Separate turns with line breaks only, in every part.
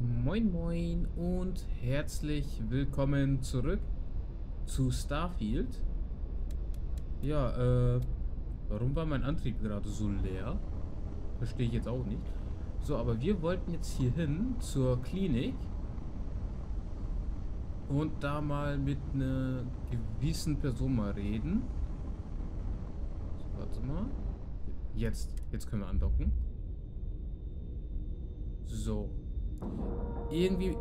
Moin Moin und herzlich willkommen zurück zu Starfield. Ja, äh, warum war mein Antrieb gerade so leer? Verstehe ich jetzt auch nicht. So, aber wir wollten jetzt hier hin zur Klinik und da mal mit einer gewissen Person mal reden. So, warte mal. Jetzt, jetzt können wir andocken. So. Irgendwie,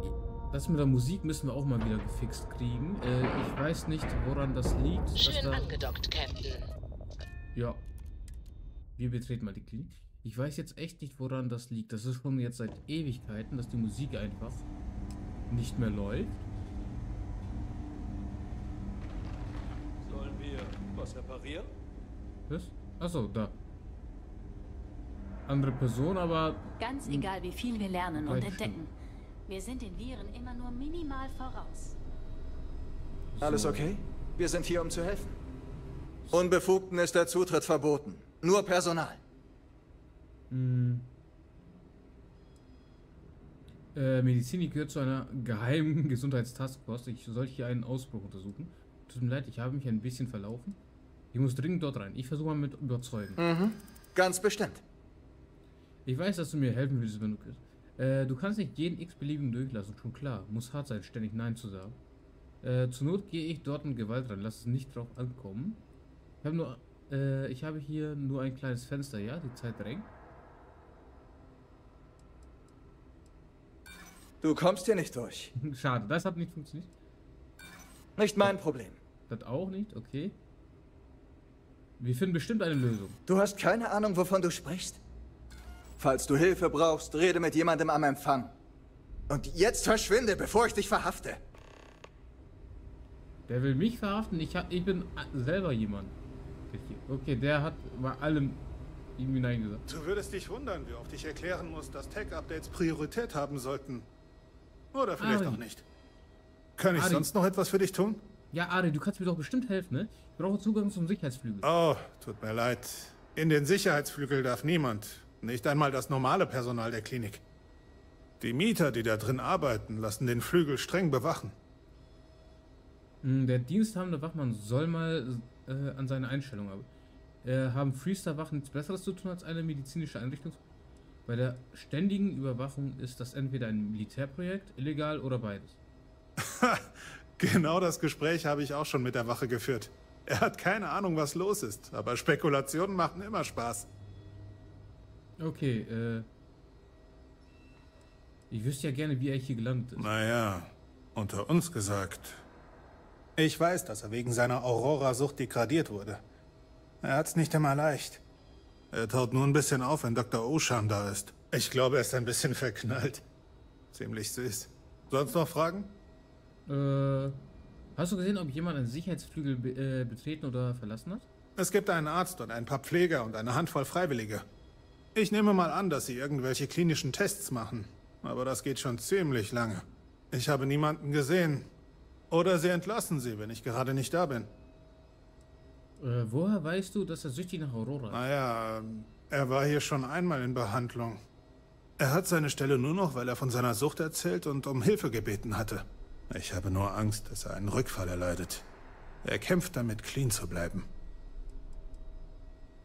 das mit der Musik müssen wir auch mal wieder gefixt kriegen. Äh, ich weiß nicht, woran das liegt.
Schön
da,
angedockt, Captain.
Ja. Wir betreten mal die Klinik. Ich weiß jetzt echt nicht, woran das liegt. Das ist schon jetzt seit Ewigkeiten, dass die Musik einfach nicht mehr läuft.
Sollen wir was reparieren?
Was? Achso, da. Andere Person, aber
Ganz egal, wie viel wir lernen und entdecken. Wir sind den Viren immer nur minimal voraus.
Alles okay? Wir sind hier, um zu helfen. Unbefugten ist der Zutritt verboten. Nur Personal.
Äh, Medizinik gehört zu einer geheimen Gesundheitstaskforce. Ich soll hier einen Ausbruch untersuchen. Tut mir leid, ich habe mich ein bisschen verlaufen. Ich muss dringend dort rein. Ich versuche mal mit überzeugen.
Ganz bestimmt.
Ich weiß, dass du mir helfen willst, wenn du kannst. Äh, du kannst nicht jeden x-beliebigen durchlassen, schon klar. Muss hart sein, ständig Nein zu sagen. Äh, zur Not gehe ich dort in Gewalt rein. Lass es nicht drauf ankommen. Ich habe nur, äh, ich habe hier nur ein kleines Fenster, ja? Die Zeit drängt.
Du kommst hier nicht durch.
Schade, das hat nicht funktioniert.
Nicht mein Problem.
Das auch nicht, okay. Wir finden bestimmt eine Lösung.
Du hast keine Ahnung, wovon du sprichst. Falls du Hilfe brauchst, rede mit jemandem am Empfang. Und jetzt verschwinde, bevor ich dich verhafte.
Der will mich verhaften. Ich, hab, ich bin selber jemand. Okay, der hat bei allem irgendwie Nein gesagt.
Du würdest dich wundern, wie oft ich erklären muss, dass Tech-Updates Priorität haben sollten. Oder vielleicht
Ari.
auch nicht. Kann ich
Ari.
sonst noch etwas für dich tun?
Ja, Ari, du kannst mir doch bestimmt helfen, ne? Ich brauche Zugang zum Sicherheitsflügel.
Oh, tut mir leid. In den Sicherheitsflügel darf niemand. Nicht einmal das normale Personal der Klinik. Die Mieter, die da drin arbeiten, lassen den Flügel streng bewachen.
Hm, Der diensthabende Wachmann soll mal äh, an seiner Einstellung arbeiten. Äh, haben Freestar-Wachen nichts Besseres zu tun als eine medizinische Einrichtung? Bei der ständigen Überwachung ist das entweder ein Militärprojekt, illegal oder beides.
Genau das Gespräch habe ich auch schon mit der Wache geführt. Er hat keine Ahnung, was los ist, aber Spekulationen machen immer Spaß.
Okay, äh. Ich wüsste ja gerne, wie er hier gelandet ist.
Naja, unter uns gesagt. Ich weiß, dass er wegen seiner Aurora-Sucht degradiert wurde. Er hat's nicht immer leicht. Er taut nur ein bisschen auf, wenn Dr. Ocean da ist. Ich glaube, er ist ein bisschen verknallt. Ziemlich süß. Sonst noch Fragen?
Äh. Hast du gesehen, ob jemand einen Sicherheitsflügel be äh, betreten oder verlassen hat?
Es gibt einen Arzt und ein paar Pfleger und eine Handvoll Freiwillige. Ich nehme mal an, dass sie irgendwelche klinischen Tests machen. Aber das geht schon ziemlich lange. Ich habe niemanden gesehen. Oder sie entlassen sie, wenn ich gerade nicht da bin.
Äh, woher weißt du, dass er süchtig nach Aurora ist?
Naja, er war hier schon einmal in Behandlung. Er hat seine Stelle nur noch, weil er von seiner Sucht erzählt und um Hilfe gebeten hatte. Ich habe nur Angst, dass er einen Rückfall erleidet. Er kämpft damit, clean zu bleiben.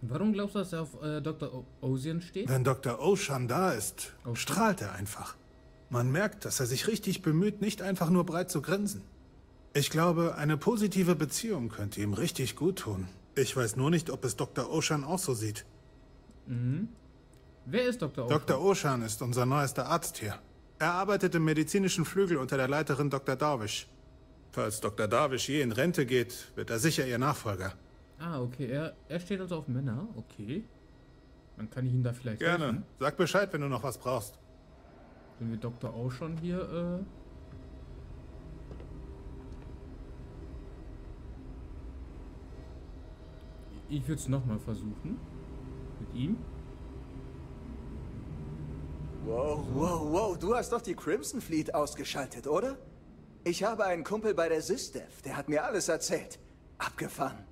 Warum glaubst du, dass er auf äh, Dr. Ocean steht?
Wenn Dr. Ocean da ist,
Okay.
strahlt er einfach. Man merkt, dass er sich richtig bemüht, nicht einfach nur breit zu grinsen. Ich glaube, eine positive Beziehung könnte ihm richtig gut tun. Ich weiß nur nicht, ob es Dr. Ocean auch so sieht.
Wer ist Dr. Ocean?
Dr. Ocean ist unser neuester Arzt hier. Er arbeitet im medizinischen Flügel unter der Leiterin Dr. Darwish. Falls Dr. Darwish je in Rente geht, wird er sicher ihr Nachfolger.
Ah, okay. Er, er steht also auf Männer. Okay. Dann kann ich ihm da vielleicht
Gerne.
helfen.
Sag Bescheid, wenn du noch was brauchst.
Sind wir Dr. Ocean hier, äh... Ich würde es nochmal versuchen. Mit ihm.
Wow, wow, wow. Du hast doch die Crimson Fleet ausgeschaltet, oder? Ich habe einen Kumpel bei der SysDev. Der hat mir alles erzählt. Abgefahren.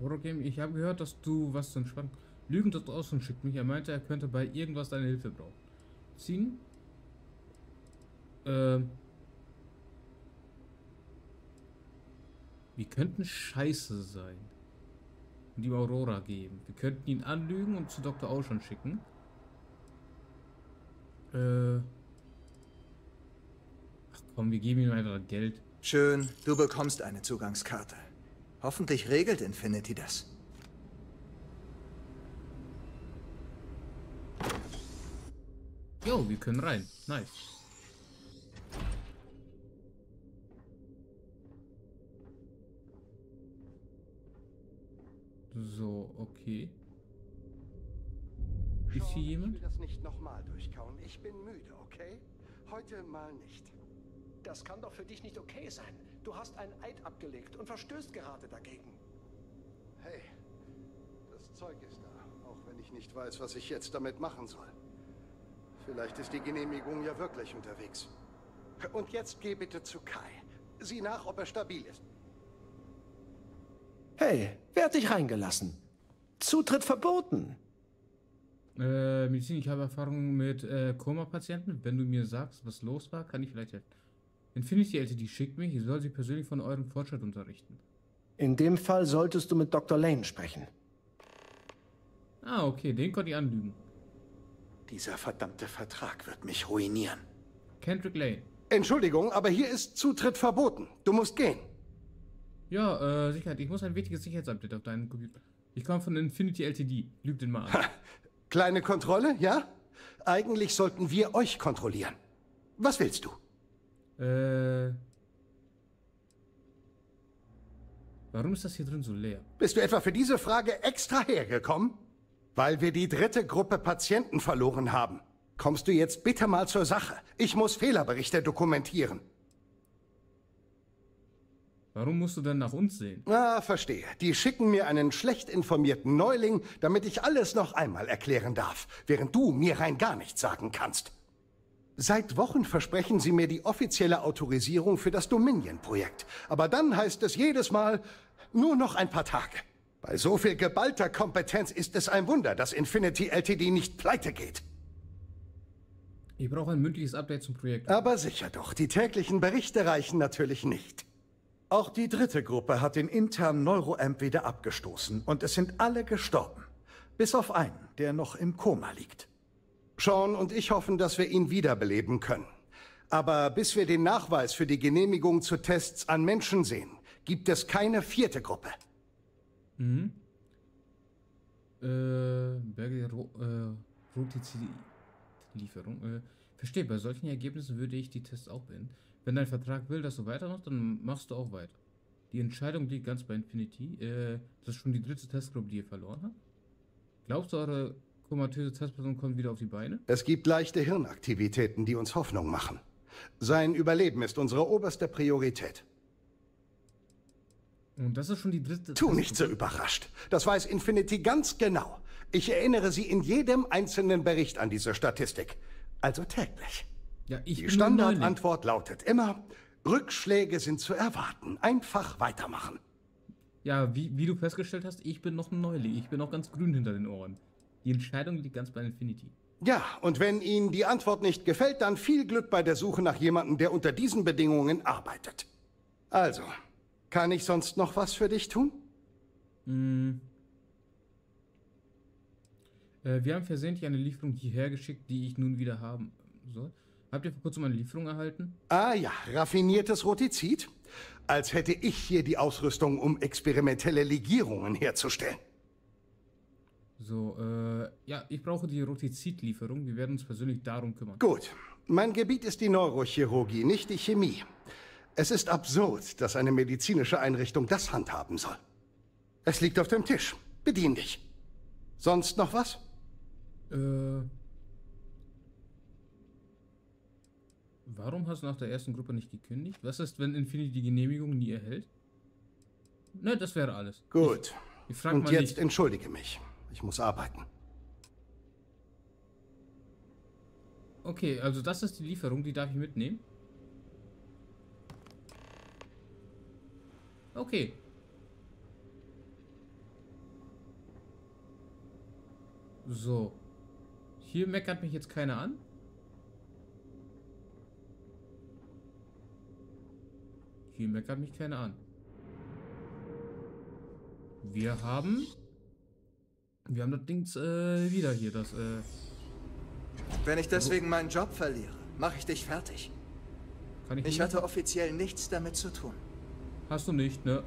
Horror Game, ich habe gehört, dass du was zu entspannen. Lügen dort außen schickt mich. Er meinte, er könnte bei irgendwas deine Hilfe brauchen. Ziehen. Ähm. Wir könnten scheiße sein. Und ihm Aurora geben. Wir könnten ihn anlügen und zu Dr. Ocean schicken. Äh. Ach komm, wir geben ihm einfach Geld.
Schön, du bekommst eine Zugangskarte. Hoffentlich regelt Infinity das.
Jo, wir können rein. Nice. So, okay. Ist hier jemand?
Ich will das nicht nochmal durchkauen. Ich bin müde, okay? Heute mal nicht.
Das kann doch für dich nicht okay sein. Du hast einen Eid abgelegt und verstößt gerade dagegen.
Hey, das Zeug ist da, auch wenn ich nicht weiß, was ich jetzt damit machen soll. Vielleicht ist die Genehmigung ja wirklich unterwegs. Und jetzt geh bitte zu Kai. Sieh nach, ob er stabil ist.
Hey, wer hat dich reingelassen? Zutritt verboten.
Äh, Medizin, ich habe Erfahrung mit äh, Koma-Patienten. Wenn du mir sagst, was los war, kann ich vielleicht helfen. Infinity LTD schickt mich, ich soll sie persönlich von eurem Fortschritt unterrichten.
In dem Fall solltest du mit Dr. Lane sprechen.
Ah, okay, den konnte ich anlügen.
Dieser verdammte Vertrag wird mich ruinieren.
Kendrick Lane.
Entschuldigung, aber hier ist Zutritt verboten. Du musst gehen.
Ja, äh, Sicherheit. Ich muss ein wichtiges Sicherheitsupdate auf deinen Computer. Ich komme von Infinity LTD. Lüg den mal an.
Kleine Kontrolle, ja? Eigentlich sollten wir euch kontrollieren. Was willst du?
Äh. Warum ist das hier drin so leer?
Bist du etwa für diese Frage extra hergekommen? Weil wir die dritte Gruppe Patienten verloren haben. Kommst du jetzt bitte mal zur Sache? Ich muss Fehlerberichte dokumentieren.
Warum musst du denn nach uns sehen?
Ah, verstehe. Die schicken mir einen schlecht informierten Neuling, damit ich alles noch einmal erklären darf, während du mir rein gar nichts sagen kannst. Seit Wochen versprechen sie mir die offizielle Autorisierung für das Dominion-Projekt. Aber dann heißt es jedes Mal, nur noch ein paar Tage. Bei so viel geballter Kompetenz ist es ein Wunder, dass Infinity LTD nicht pleite geht.
Ich brauche ein mündliches Update zum Projekt.
Aber sicher doch, die täglichen Berichte reichen natürlich nicht.
Auch die dritte Gruppe hat den internen Neuroamp wieder abgestoßen und es sind alle gestorben. Bis auf einen, der noch im Koma liegt.
Sean und ich hoffen, dass wir ihn wiederbeleben können. Aber bis wir den Nachweis für die Genehmigung zu Tests an Menschen sehen, gibt es keine vierte Gruppe.
Mhm. Äh, Berge äh, Rotizid-Lieferung. Äh, verstehe, bei solchen Ergebnissen würde ich die Tests auch beenden. Wenn dein Vertrag will, dass du weitermachst, dann machst du auch weiter. Die Entscheidung liegt ganz bei Infinity. Äh, das ist schon die dritte Testgruppe, die ihr verloren habt. Glaubst du, eure komatöse Testperson kommt wieder auf die Beine?
Es gibt leichte Hirnaktivitäten, die uns Hoffnung machen. Sein Überleben ist unsere oberste Priorität.
Und das ist schon die dritte
Tu nicht so überrascht. Das weiß Infinity ganz genau. Ich erinnere Sie in jedem einzelnen Bericht an diese Statistik. Also täglich.
Ja, ich
Die. Standardantwort lautet immer, Rückschläge sind zu erwarten. Einfach weitermachen.
Ja, wie, wie du festgestellt hast, ich bin noch ein Neuling. Ich bin noch ganz grün hinter den Ohren. Die Entscheidung liegt ganz bei Infinity.
Ja, und wenn Ihnen die Antwort nicht gefällt, dann viel Glück bei der Suche nach jemandem, der unter diesen Bedingungen arbeitet. Also, kann ich sonst noch was für dich tun?
Mm. Äh, wir haben versehentlich eine Lieferung hierher geschickt, die ich nun wieder haben soll. Habt ihr vor kurzem eine Lieferung erhalten?
Ah ja, raffiniertes Rotizid. Als hätte ich hier die Ausrüstung, um experimentelle Legierungen herzustellen.
So, äh, ja, ich brauche die Rotizid-Lieferung. Wir werden uns persönlich darum kümmern.
Gut, mein Gebiet ist die Neurochirurgie, nicht die Chemie. Es ist absurd, dass eine medizinische Einrichtung das handhaben soll. Es liegt auf dem Tisch. Bedien dich. Sonst noch was?
Äh. Warum hast du nach der ersten Gruppe nicht gekündigt? Was ist, wenn Infinity die Genehmigung nie erhält? Ne, das wäre alles.
Gut.
Ich, ich
Und jetzt
nicht.
entschuldige mich. Ich muss arbeiten.
Okay, also das ist die Lieferung, die darf ich mitnehmen. Okay. So. Hier meckert mich jetzt keiner an. Hier meckert mich keiner an. Wir haben... Wir haben das Ding äh, wieder hier, das... Äh,
Wenn ich deswegen meinen Job verliere, mache ich dich fertig.
kann ich
Ich hatte offiziell nichts damit zu tun.
Hast du nicht, ne?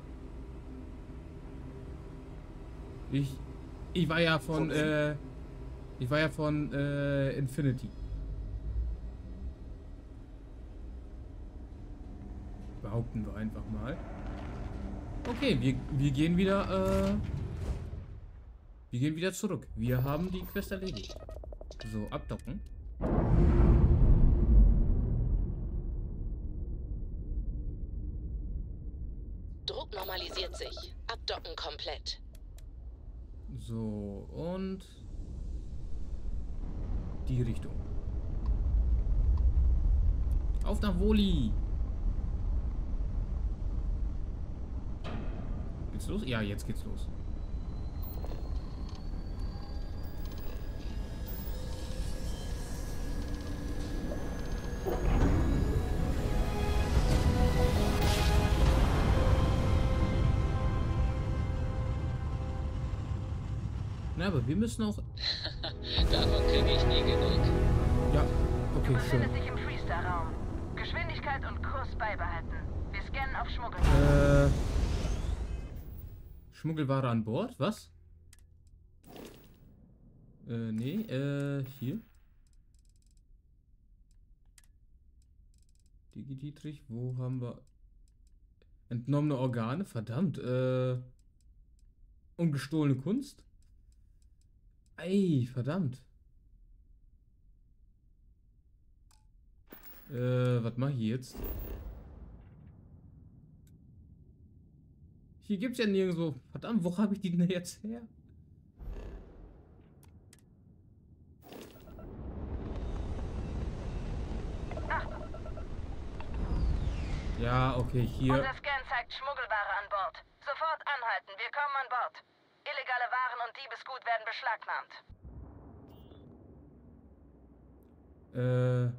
Ich... Ich war ja von,
wem?
äh... Ich war ja von, äh, Infinity. Behaupten wir einfach mal. Okay, wir, wir gehen wieder, äh... Wir gehen wieder zurück. Wir haben die Quest erledigt. So, abdocken.
Druck normalisiert sich. Abdocken komplett.
So, und die Richtung. Auf nach Woli! Geht's los? Ja, jetzt geht's los. Na, aber wir müssen auch.
Davon kriege ich nie genug.
Ja, okay, schön.
Geschwindigkeit und Kurs beibehalten. Wir scannen auf Schmuggel.
Äh. Schmuggelware an Bord? Was? Äh, nee, äh, hier. Digi Dietrich, wo haben wir. Entnommene Organe? Verdammt, äh. Und gestohlene Kunst? Ey, verdammt. Äh, was mach ich jetzt? Hier gibt's ja nirgendwo. Verdammt, wo habe ich die denn jetzt her? Ja, okay, hier.
Unser Scan zeigt Schmuggelware an Bord. Sofort anhalten. Wir kommen an Bord. Illegale Waren und Diebesgut werden beschlagnahmt.
Äh.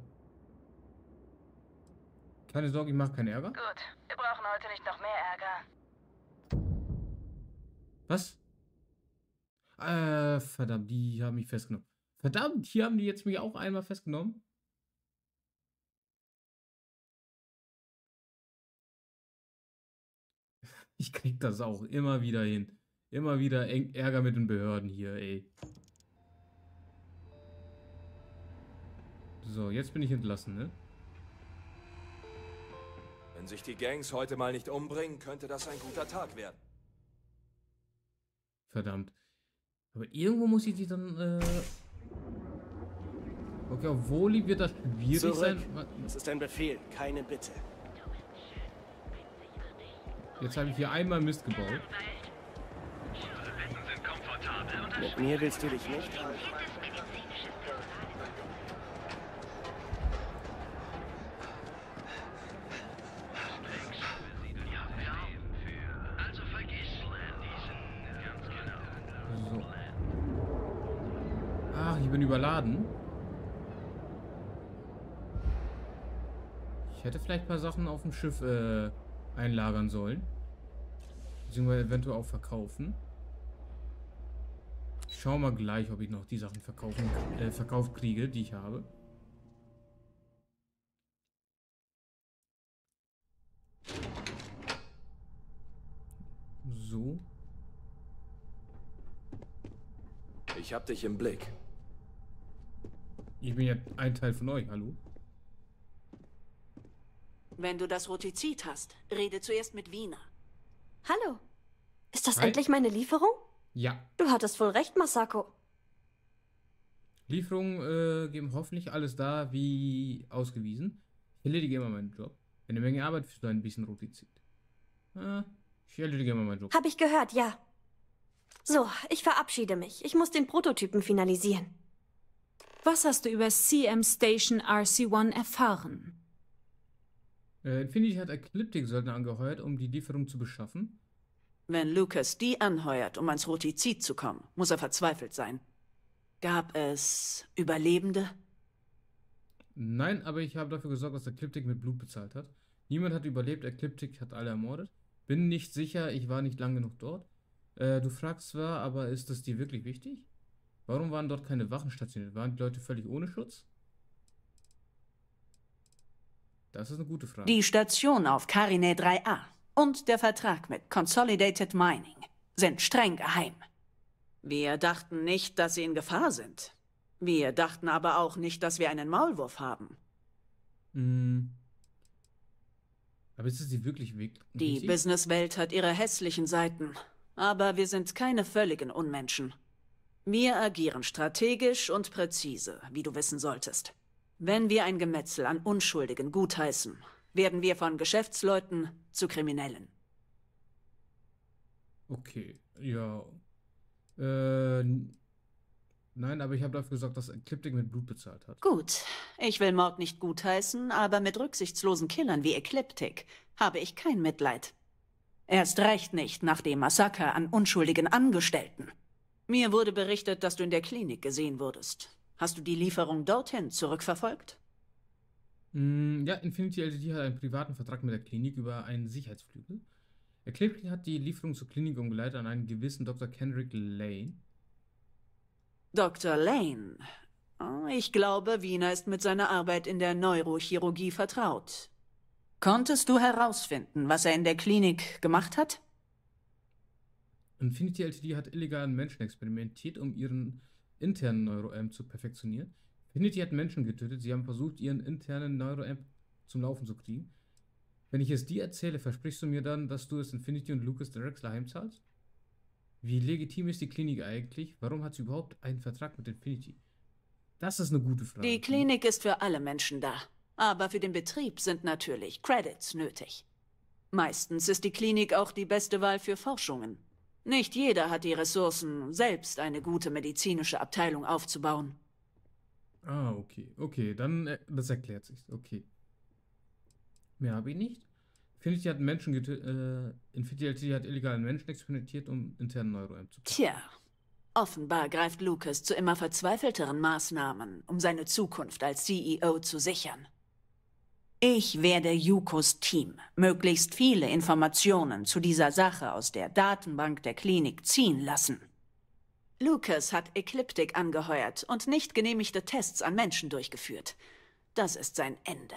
Keine Sorge, ich mache keinen Ärger.
Gut. Wir brauchen heute nicht noch mehr Ärger.
Was? Äh, verdammt, die haben mich festgenommen. Verdammt, hier haben die jetzt mich auch einmal festgenommen. Ich krieg das auch immer wieder hin. Immer wieder Ärger mit den Behörden hier, ey. So, jetzt bin ich entlassen, ne?
Wenn sich die Gangs heute mal nicht umbringen, könnte das ein guter Tag werden.
Verdammt. Aber irgendwo muss ich die dann, äh... Okay, Woli wird das schwierig
Zurück.
sein.
Das ist ein Befehl, keine Bitte.
Jetzt habe ich hier einmal Mist gebaut.
Mit mir willst du dich nicht haben.
Ach, ich bin überladen. Ich hätte vielleicht ein paar Sachen auf dem Schiff äh, einlagern sollen. Beziehungsweise eventuell auch verkaufen. Schau mal gleich, ob ich noch die Sachen verkaufen, äh, verkauft kriege, die ich habe. So.
Ich hab dich im Blick.
Ich bin ja ein Teil von euch, hallo?
Wenn du das Rotizid hast, rede zuerst mit Wiener.
Hallo. Ist das
Hi.
endlich meine Lieferung?
Ja.
Du hattest wohl recht, Masako.
Lieferungen äh, geben hoffentlich alles da, wie ausgewiesen. Ich erledige immer meinen Job. Eine Menge Arbeit für so ein bisschen Rotizid. Äh, ich erledige immer meinen Job.
Hab ich gehört, ja. So, ich verabschiede mich. Ich muss den Prototypen finalisieren.
Was hast du über CM Station RC1 erfahren?
Äh, Infinity hat Ecliptic-Söldner angeheuert, um die Lieferung zu beschaffen.
Wenn Lucas die anheuert, um ans Rotizid zu kommen, muss er verzweifelt sein. Gab es Überlebende?
Nein, aber ich habe dafür gesorgt, dass Ecliptic mit Blut bezahlt hat. Niemand hat überlebt, Ecliptic hat alle ermordet. Bin nicht sicher, ich war nicht lang genug dort. Äh, du fragst zwar, aber ist das dir wirklich wichtig? Warum waren dort keine Wachen stationiert? Waren die Leute völlig ohne Schutz? Das ist eine gute Frage.
Die Station auf Carine 3a und der Vertrag mit Consolidated Mining sind streng geheim. Wir dachten nicht, dass sie in Gefahr sind. Wir dachten aber auch nicht, dass wir einen Maulwurf haben.
Hm. Aber ist es sie wirklich wichtig?
Die Businesswelt hat ihre hässlichen Seiten. Aber wir sind keine völligen Unmenschen. Wir agieren strategisch und präzise, wie du wissen solltest. Wenn wir ein Gemetzel an Unschuldigen gutheißen, werden wir von Geschäftsleuten zu Kriminellen.
Okay, ja. Äh, nein, aber ich habe dafür gesorgt, dass Ecliptic mit Blut bezahlt hat.
Gut, ich will Mord nicht gutheißen, aber mit rücksichtslosen Killern wie Ecliptic habe ich kein Mitleid. Erst recht nicht nach dem Massaker an unschuldigen Angestellten. Mir wurde berichtet, dass du in der Klinik gesehen wurdest. Hast du die Lieferung dorthin zurückverfolgt?
Mm, ja, Infinity LTD hat einen privaten Vertrag mit der Klinik über einen Sicherheitsflügel. Ecliptic hat die Lieferung zur Klinik umgeleitet an einen gewissen Dr. Kendrick Lane.
Dr. Lane? Oh, ich glaube, Wiener ist mit seiner Arbeit in der Neurochirurgie vertraut. Konntest du herausfinden, was er in der Klinik gemacht hat?
Infinity LTD hat illegal an Menschen experimentiert, um ihren internen Neuroamp zu perfektionieren. Infinity hat Menschen getötet, sie haben versucht, ihren internen Neuroamp zum Laufen zu kriegen. Wenn ich es dir erzähle, versprichst du mir dann, dass du es Infinity und Lucas Drexler heimzahlst? Wie legitim ist die Klinik eigentlich? Warum hat sie überhaupt einen Vertrag mit Infinity? Das ist eine gute Frage.
Die Klinik ist für alle Menschen da. Aber für den Betrieb sind natürlich Credits nötig. Meistens ist die Klinik auch die beste Wahl für Forschungen. Nicht jeder hat die Ressourcen, selbst eine gute medizinische Abteilung aufzubauen.
Ah, okay. Okay, dann, äh, das erklärt sich. Okay. Mehr habe ich nicht. Infinity hat Menschen äh, Infinity hat illegalen Menschen experimentiert, um internen Neuroamp zu
Tja, offenbar greift Lucas zu immer verzweifelteren Maßnahmen, um seine Zukunft als CEO zu sichern. Ich werde Yukos Team möglichst viele Informationen zu dieser Sache aus der Datenbank der Klinik ziehen lassen. Lucas hat Ecliptic angeheuert und nicht genehmigte Tests an Menschen durchgeführt. Das ist sein Ende.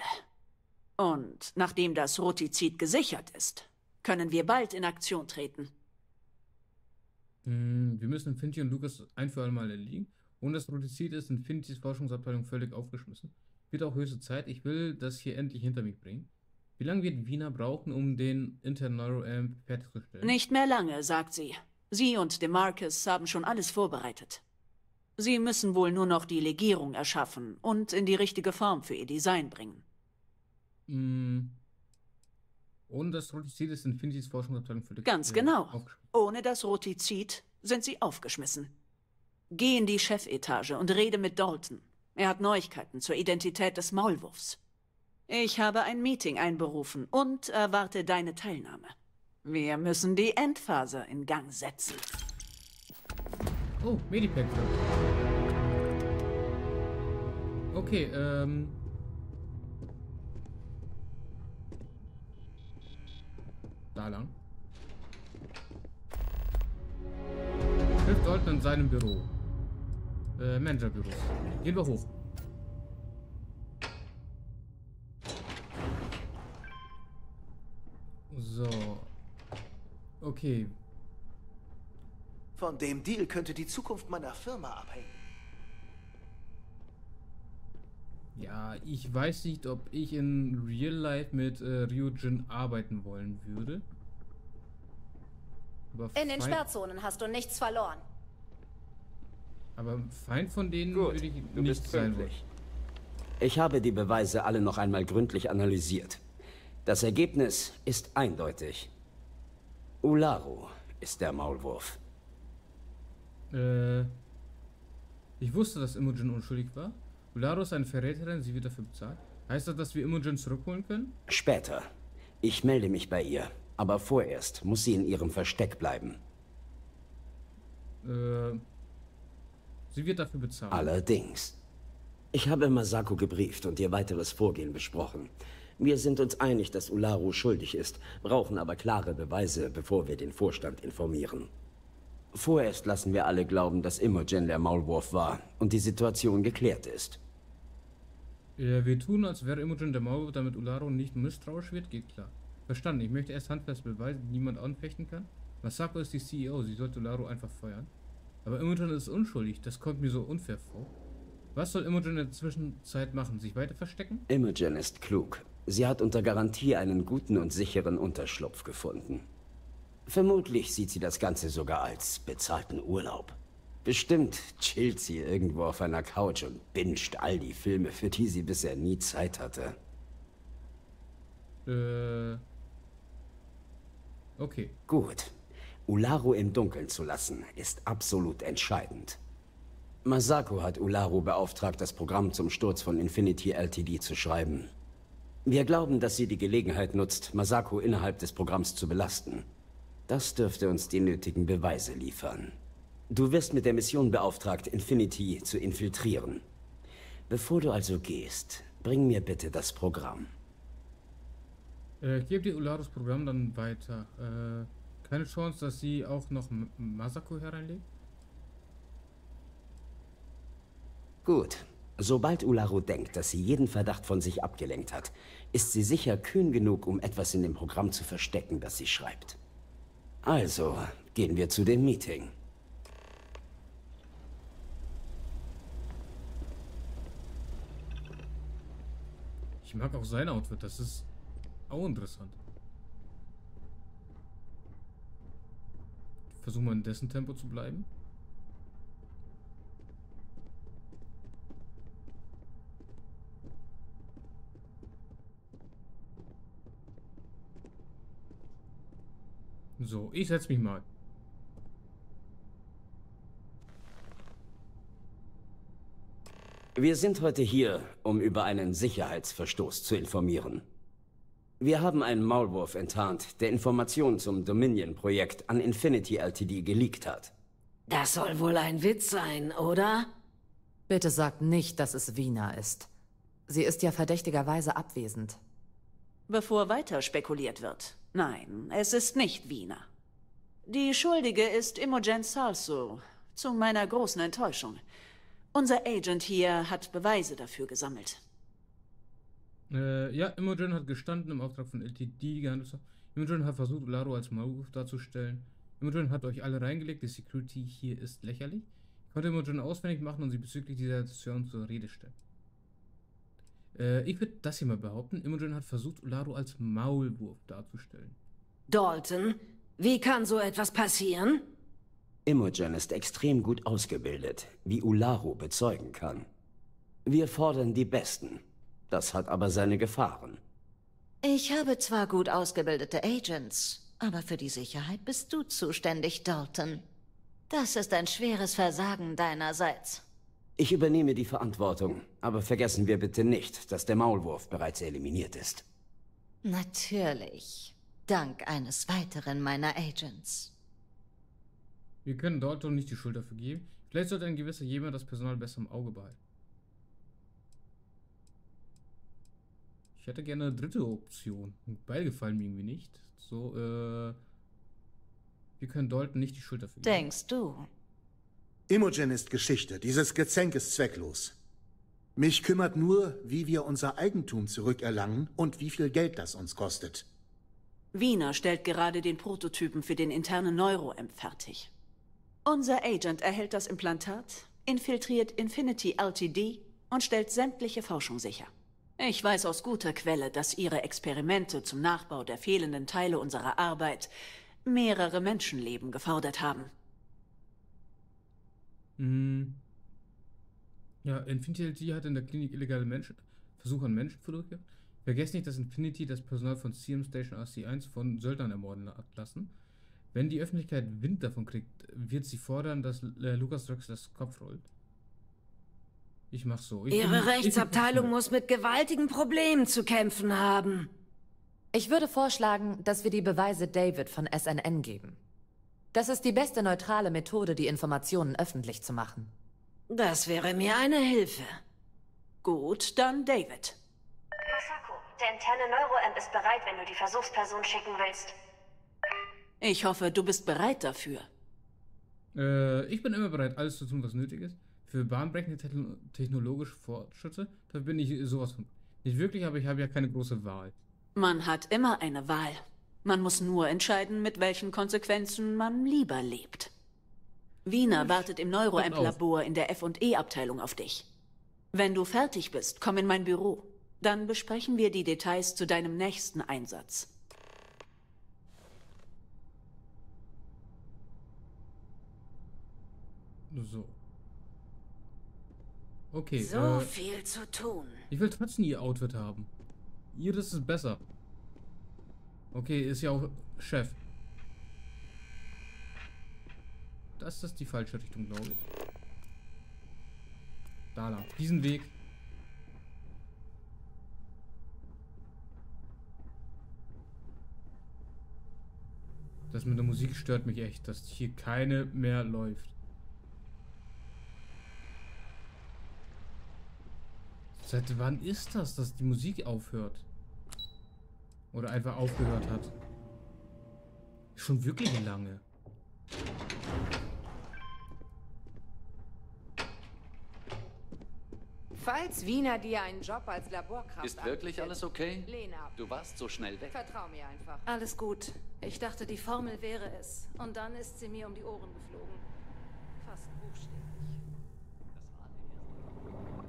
Und nachdem das Rotizid gesichert ist, können wir bald in Aktion treten.
Hm, wir müssen Infinity und Lucas ein für alle Mal erliegen. Ohne das Rotizid ist Infinitys Forschungsabteilung völlig aufgeschmissen. Wird auch höchste Zeit. Ich will das hier endlich hinter mich bringen. Wie lange wird Wiener brauchen, um den internen Neuroamp fertigzustellen?
Nicht mehr lange, sagt sie. Sie und DeMarcus haben schon alles vorbereitet. Sie müssen wohl nur noch die Legierung erschaffen und in die richtige Form für ihr Design bringen.
Mm. Ohne das Rotizid ist Infinitys Forschungsabteilung völlig
Ganz
äh,
genau. Ohne das Rotizid sind sie aufgeschmissen. Geh in die Chefetage und rede mit Dalton. Er hat Neuigkeiten zur Identität des Maulwurfs. Ich habe ein Meeting einberufen und erwarte deine Teilnahme. Wir müssen die Endphase in Gang setzen.
Oh, Medipack. Okay, ähm. Da lang. Trifft Dalton in seinem Büro. Äh, Managerbüro. Gehen wir hoch. So. Okay.
Von dem Deal könnte die Zukunft meiner Firma abhängen.
Ja, ich weiß nicht, ob ich in Real Life mit äh, Ryujin arbeiten wollen würde.
Aber in den Sperrzonen hast du nichts verloren.
Aber Feind von denen
Gut,
würde ich
du
nicht
bist
sein
pünktlich. Ich habe die Beweise alle noch einmal gründlich analysiert. Das Ergebnis ist eindeutig. Ularu ist der Maulwurf.
Äh, ich wusste, dass Imogen unschuldig war. Ularu ist eine Verräterin, sie wird dafür bezahlt. Heißt das, dass wir Imogen zurückholen können?
Später. Ich melde mich bei ihr. Aber vorerst muss sie in ihrem Versteck bleiben.
Äh, Sie wird dafür bezahlt.
Allerdings. Ich habe Masako gebrieft und ihr weiteres Vorgehen besprochen. Wir sind uns einig, dass Ularu schuldig ist, brauchen aber klare Beweise, bevor wir den Vorstand informieren. Vorerst lassen wir alle glauben, dass Imogen der Maulwurf war und die Situation geklärt ist.
Ja, wir tun, als wäre Imogen der Maulwurf, damit Ularu nicht misstrauisch wird, geht klar. Verstanden, ich möchte erst handfest beweisen, die niemand anfechten kann. Masako ist die CEO, sie sollte Ularu einfach feuern. Aber Imogen ist unschuldig, das kommt mir so unfair vor. Was soll Imogen in der Zwischenzeit machen? Sich weiter verstecken?
Imogen ist klug. Sie hat unter Garantie einen guten und sicheren Unterschlupf gefunden. Vermutlich sieht sie das Ganze sogar als bezahlten Urlaub. Bestimmt chillt sie irgendwo auf einer Couch und binscht all die Filme, für die sie bisher nie Zeit hatte.
Äh. Okay.
Gut. Ularu im Dunkeln zu lassen, ist absolut entscheidend. Masako hat Ularu beauftragt, das Programm zum Sturz von Infinity LTD zu schreiben. Wir glauben, dass sie die Gelegenheit nutzt, Masako innerhalb des Programms zu belasten. Das dürfte uns die nötigen Beweise liefern. Du wirst mit der Mission beauftragt, Infinity zu infiltrieren. Bevor du also gehst, bring mir bitte das Programm.
Äh, gebe dir Ularus Programm dann weiter. Äh, keine Chance, dass sie auch noch M Masako hereinlegt?
Gut. Sobald Ularu denkt, dass sie jeden Verdacht von sich abgelenkt hat, ist sie sicher kühn genug, um etwas in dem Programm zu verstecken, das sie schreibt. Also, gehen wir zu dem Meeting.
Ich mag auch sein Outfit, das ist auch interessant. Versuchen wir in dessen Tempo zu bleiben. So, ich setz mich mal.
Wir sind heute hier, um über einen Sicherheitsverstoß zu informieren. Wir haben einen Maulwurf enttarnt, der Informationen zum Dominion-Projekt an Infinity LTD geleakt hat.
Das soll wohl ein Witz sein, oder?
Bitte sagt nicht, dass es Wiener ist. Sie ist ja verdächtigerweise abwesend.
Bevor weiter spekuliert wird. Nein, es ist nicht Wiener. Die Schuldige ist Imogen Salso, zu meiner großen Enttäuschung. Unser Agent hier hat Beweise dafür gesammelt.
Äh, ja, Imogen hat gestanden im Auftrag von LTD gehandelt. Imogen hat versucht, Laro als Maulwurf darzustellen. Imogen hat euch alle reingelegt, die Security hier ist lächerlich. Ich konnte Imogen auswendig machen und sie bezüglich dieser Situation zur Rede stellen. Äh, ich würde das hier mal behaupten. Imogen hat versucht, Laro als Maulwurf darzustellen.
Dalton, wie kann so etwas passieren?
Imogen ist extrem gut ausgebildet, wie Ularu bezeugen kann. Wir fordern die Besten. Das hat aber seine Gefahren.
Ich habe zwar gut ausgebildete Agents, aber für die Sicherheit bist du zuständig, Dalton. Das ist ein schweres Versagen deinerseits.
Ich übernehme die Verantwortung, aber vergessen wir bitte nicht, dass der Maulwurf bereits eliminiert ist.
Natürlich. Dank eines weiteren meiner Agents.
Wir können Dalton nicht die Schuld dafür geben. Vielleicht sollte ein gewisser jemand das Personal besser im Auge behalten. Ich hätte gerne eine dritte Option. Beide gefallen mir irgendwie nicht. So, äh. Wir können Dalton nicht die Schuld dafür
geben. Denkst du?
Imogen ist Geschichte. Dieses Gezänk ist zwecklos. Mich kümmert nur, wie wir unser Eigentum zurückerlangen und wie viel Geld das uns kostet.
Wiener stellt gerade den Prototypen für den internen Neuro-Amp fertig. Unser Agent erhält das Implantat, infiltriert Infinity LTD und stellt sämtliche Forschung sicher. Ich weiß aus guter Quelle, dass Ihre Experimente zum Nachbau der fehlenden Teile unserer Arbeit mehrere Menschenleben gefordert haben.
Mhm. Ja, Infinity hat in der Klinik illegale Menschen, Versuche an Menschen durchgeführt. Vergesst nicht, dass Infinity das Personal von CM Station RC1 von Söldnern ermorden hat lassen. Wenn die Öffentlichkeit Wind davon kriegt, wird sie fordern, dass äh, Lukas Drux das Kopf rollt. Ich mach so. Ich
Ihre bin, Rechtsabteilung muss mit gewaltigen Problemen zu kämpfen haben.
Ich würde vorschlagen, dass wir die Beweise David von SNN geben. Das ist die beste neutrale Methode, die Informationen öffentlich zu machen.
Das wäre mir eine Hilfe. Gut, dann David.
Masako, der interne Neuroamp ist bereit, wenn du die Versuchsperson schicken willst.
Ich hoffe, du bist bereit dafür.
Äh, ich bin immer bereit, alles zu tun, was nötig ist. Für bahnbrechende techno technologische Fortschritte, da bin ich sowas von. Nicht wirklich, aber ich habe ja keine große Wahl.
Man hat immer eine Wahl. Man muss nur entscheiden, mit welchen Konsequenzen man lieber lebt. Wiener wartet im Neuroamp-Labor in der F&E-Abteilung auf dich. Wenn du fertig bist, komm in mein Büro. Dann besprechen wir die Details zu deinem nächsten Einsatz.
So. Okay.
So
äh,
viel zu tun.
Ich will trotzdem ihr Outfit haben. Ihres ist besser. Okay, ist ja auch Chef. Das ist die falsche Richtung, glaube ich. Da lang. Diesen Weg. Das mit der Musik stört mich echt, dass hier keine mehr läuft. Seit wann ist das, dass die Musik aufhört? Oder einfach aufgehört hat? Schon wirklich lange.
Falls Wiener dir einen Job als Laborkraft
Ist wirklich
anbietet,
alles okay?
Lehn ab.
Du warst so schnell weg.
Vertrau mir einfach.
Alles gut. Ich dachte, die Formel wäre es. Und dann ist sie mir um die Ohren geflogen. Fast buchstäblich.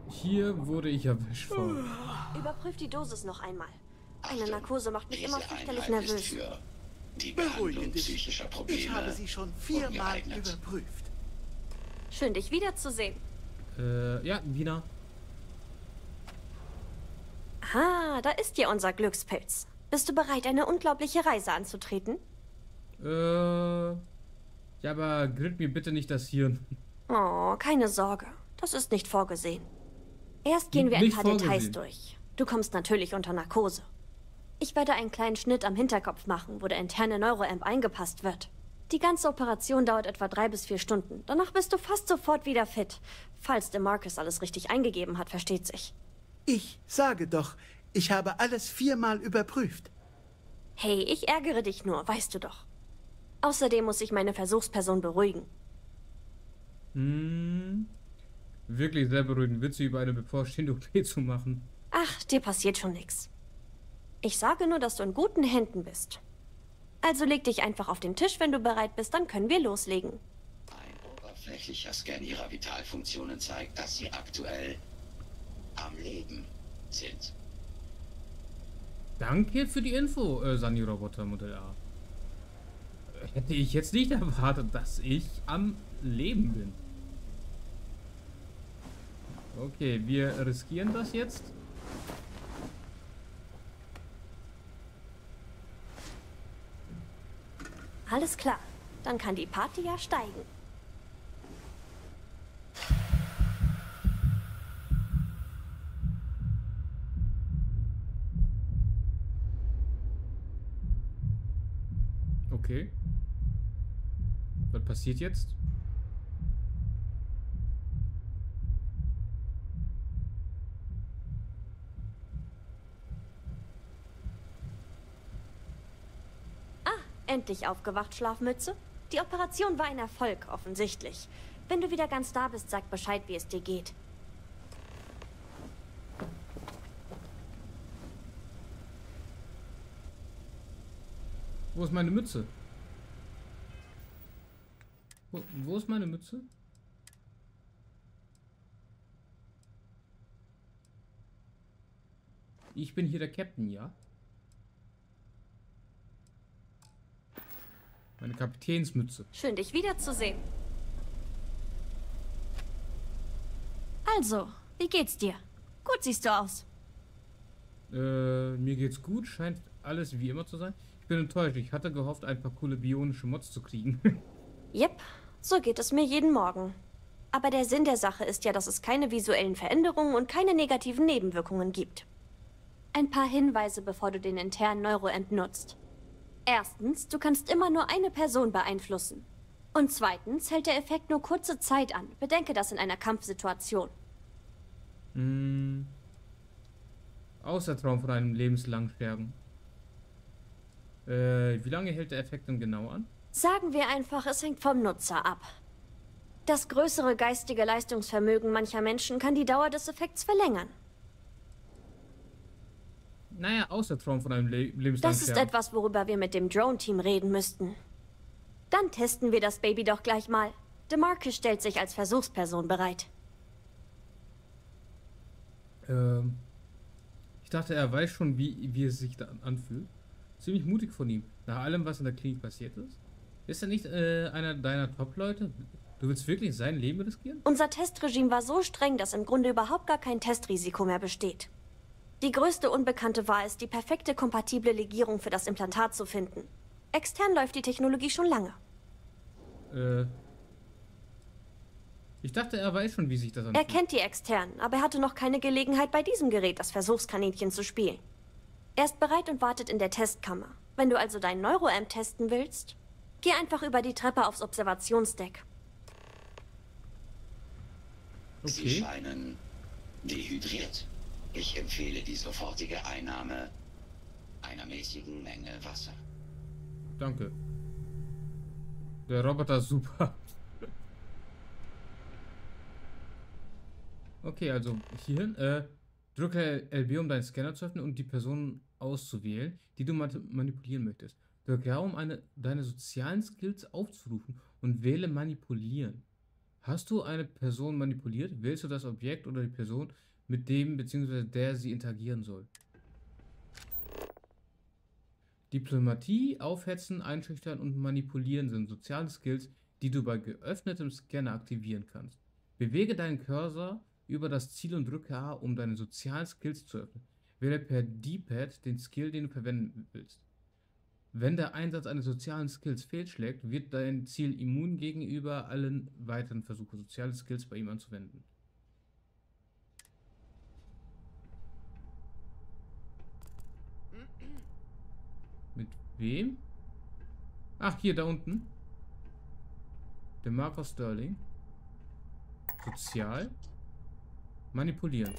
Hier wurde ich erwischt von.
Überprüf die Dosis noch einmal. Eine Narkose macht mich immer fürchterlich nervös.
Die
dich.
psychischer Probleme.
Ich habe sie schon viermal überprüft.
Schön, dich wiederzusehen.
Äh, ja, Wiener.
Ah, da ist ja unser Glückspilz. Bist du bereit, eine unglaubliche Reise anzutreten?
Äh. Ja, aber grillt mir bitte nicht das Hirn.
Oh, keine Sorge. Das ist nicht vorgesehen. Erst gehen wir ein
Nicht
paar Details
vorgesehen.
durch. Du kommst natürlich unter Narkose. Ich werde einen kleinen Schnitt am Hinterkopf machen, wo der interne Neuroamp eingepasst wird. Die ganze Operation dauert etwa drei bis vier Stunden. Danach bist du fast sofort wieder fit. Falls DeMarcus alles richtig eingegeben hat, versteht sich.
Ich sage doch, ich habe alles viermal überprüft.
Hey, ich ärgere dich nur, weißt du doch. Außerdem muss ich meine Versuchsperson beruhigen.
Hm. Wirklich sehr beruhigend, Witze über eine bevorstehende OP zu machen.
Ach, dir passiert schon nichts. Ich sage nur, dass du in guten Händen bist. Also leg dich einfach auf den Tisch, wenn du bereit bist, dann können wir loslegen.
Oberflächlicher Scan ihrer Vitalfunktionen zeigt, dass sie aktuell am Leben sind.
Danke für die Info, äh, Sani Roboter Modell A. Hätte ich jetzt nicht erwartet, dass ich am Leben bin. Okay, wir riskieren das jetzt.
Alles klar. Dann kann die Party ja steigen.
Okay. Was passiert jetzt?
Ah, endlich aufgewacht, Schlafmütze. Die Operation war ein Erfolg, offensichtlich. Wenn du wieder ganz da bist, sag Bescheid, wie es dir geht.
Wo ist meine Mütze? Wo, wo ist meine Mütze? Ich bin hier der Captain, ja? Meine Kapitänsmütze.
Schön, dich wiederzusehen. Also, wie geht's dir? Gut siehst du aus.
Äh, mir geht's gut, scheint alles wie immer zu sein. Ich bin enttäuscht, ich hatte gehofft, ein paar coole bionische Mods zu kriegen.
Jep, so geht es mir jeden Morgen. Aber der Sinn der Sache ist ja, dass es keine visuellen Veränderungen und keine negativen Nebenwirkungen gibt. Ein paar Hinweise, bevor du den internen Neuroamp nutzt. Erstens, du kannst immer nur eine Person beeinflussen. Und zweitens hält der Effekt nur kurze Zeit an. Bedenke das in einer Kampfsituation.
Hm. Außer Traum von einem lebenslangen Sterben. Äh, wie lange hält der Effekt denn genau an?
Sagen wir einfach, es hängt vom Nutzer ab. Das größere geistige Leistungsvermögen mancher Menschen kann die Dauer des Effekts verlängern.
Naja, außer Traum von einem Le lebenslangen
Das ist etwas, worüber wir mit dem Drone-Team reden müssten. Dann testen wir das Baby doch gleich mal. DeMarcus stellt sich als Versuchsperson bereit.
Ähm, ich dachte, er weiß schon, wie, wie es sich da anfühlt. Ziemlich mutig von ihm. Nach allem, was in der Klinik passiert ist. Ist er nicht äh, einer deiner Top-Leute? Du willst wirklich sein Leben riskieren?
Unser Testregime war so streng, dass im Grunde überhaupt gar kein Testrisiko mehr besteht. Die größte Unbekannte war es, die perfekte kompatible Legierung für das Implantat zu finden. Extern läuft die Technologie schon lange.
Äh. Ich dachte, er weiß schon, wie sich das
Er
anfühlt.
kennt die externen, aber er hatte noch keine Gelegenheit, bei diesem Gerät das Versuchskaninchen zu spielen. Er ist bereit und wartet in der Testkammer. Wenn du also dein Neuroamp testen willst, geh einfach über die Treppe aufs Observationsdeck.
Sie scheinen dehydriert. Ich empfehle die sofortige Einnahme einer mäßigen Menge Wasser.
Danke. Der Roboter ist super. Okay, also hierhin. Äh, drücke LB, um deinen Scanner zu öffnen und die Person auszuwählen, die du ma- manipulieren möchtest. Drücke R, um eine, deine sozialen Skills aufzurufen und wähle Manipulieren. Hast du eine Person manipuliert, wählst du das Objekt oder die Person, mit dem bzw. der sie interagieren soll. Diplomatie, Aufhetzen, Einschüchtern und Manipulieren sind soziale Skills, die du bei geöffnetem Scanner aktivieren kannst. Bewege deinen Cursor über das Ziel und drücke A, um deine sozialen Skills zu öffnen. Wähle per D-Pad den Skill, den du verwenden willst. Wenn der Einsatz eines sozialen Skills fehlschlägt, wird dein Ziel immun gegenüber allen weiteren Versuchen, soziale Skills bei ihm anzuwenden. Mit wem? Ach, hier da unten. Der Marcus Sterling. Sozial. Manipulieren.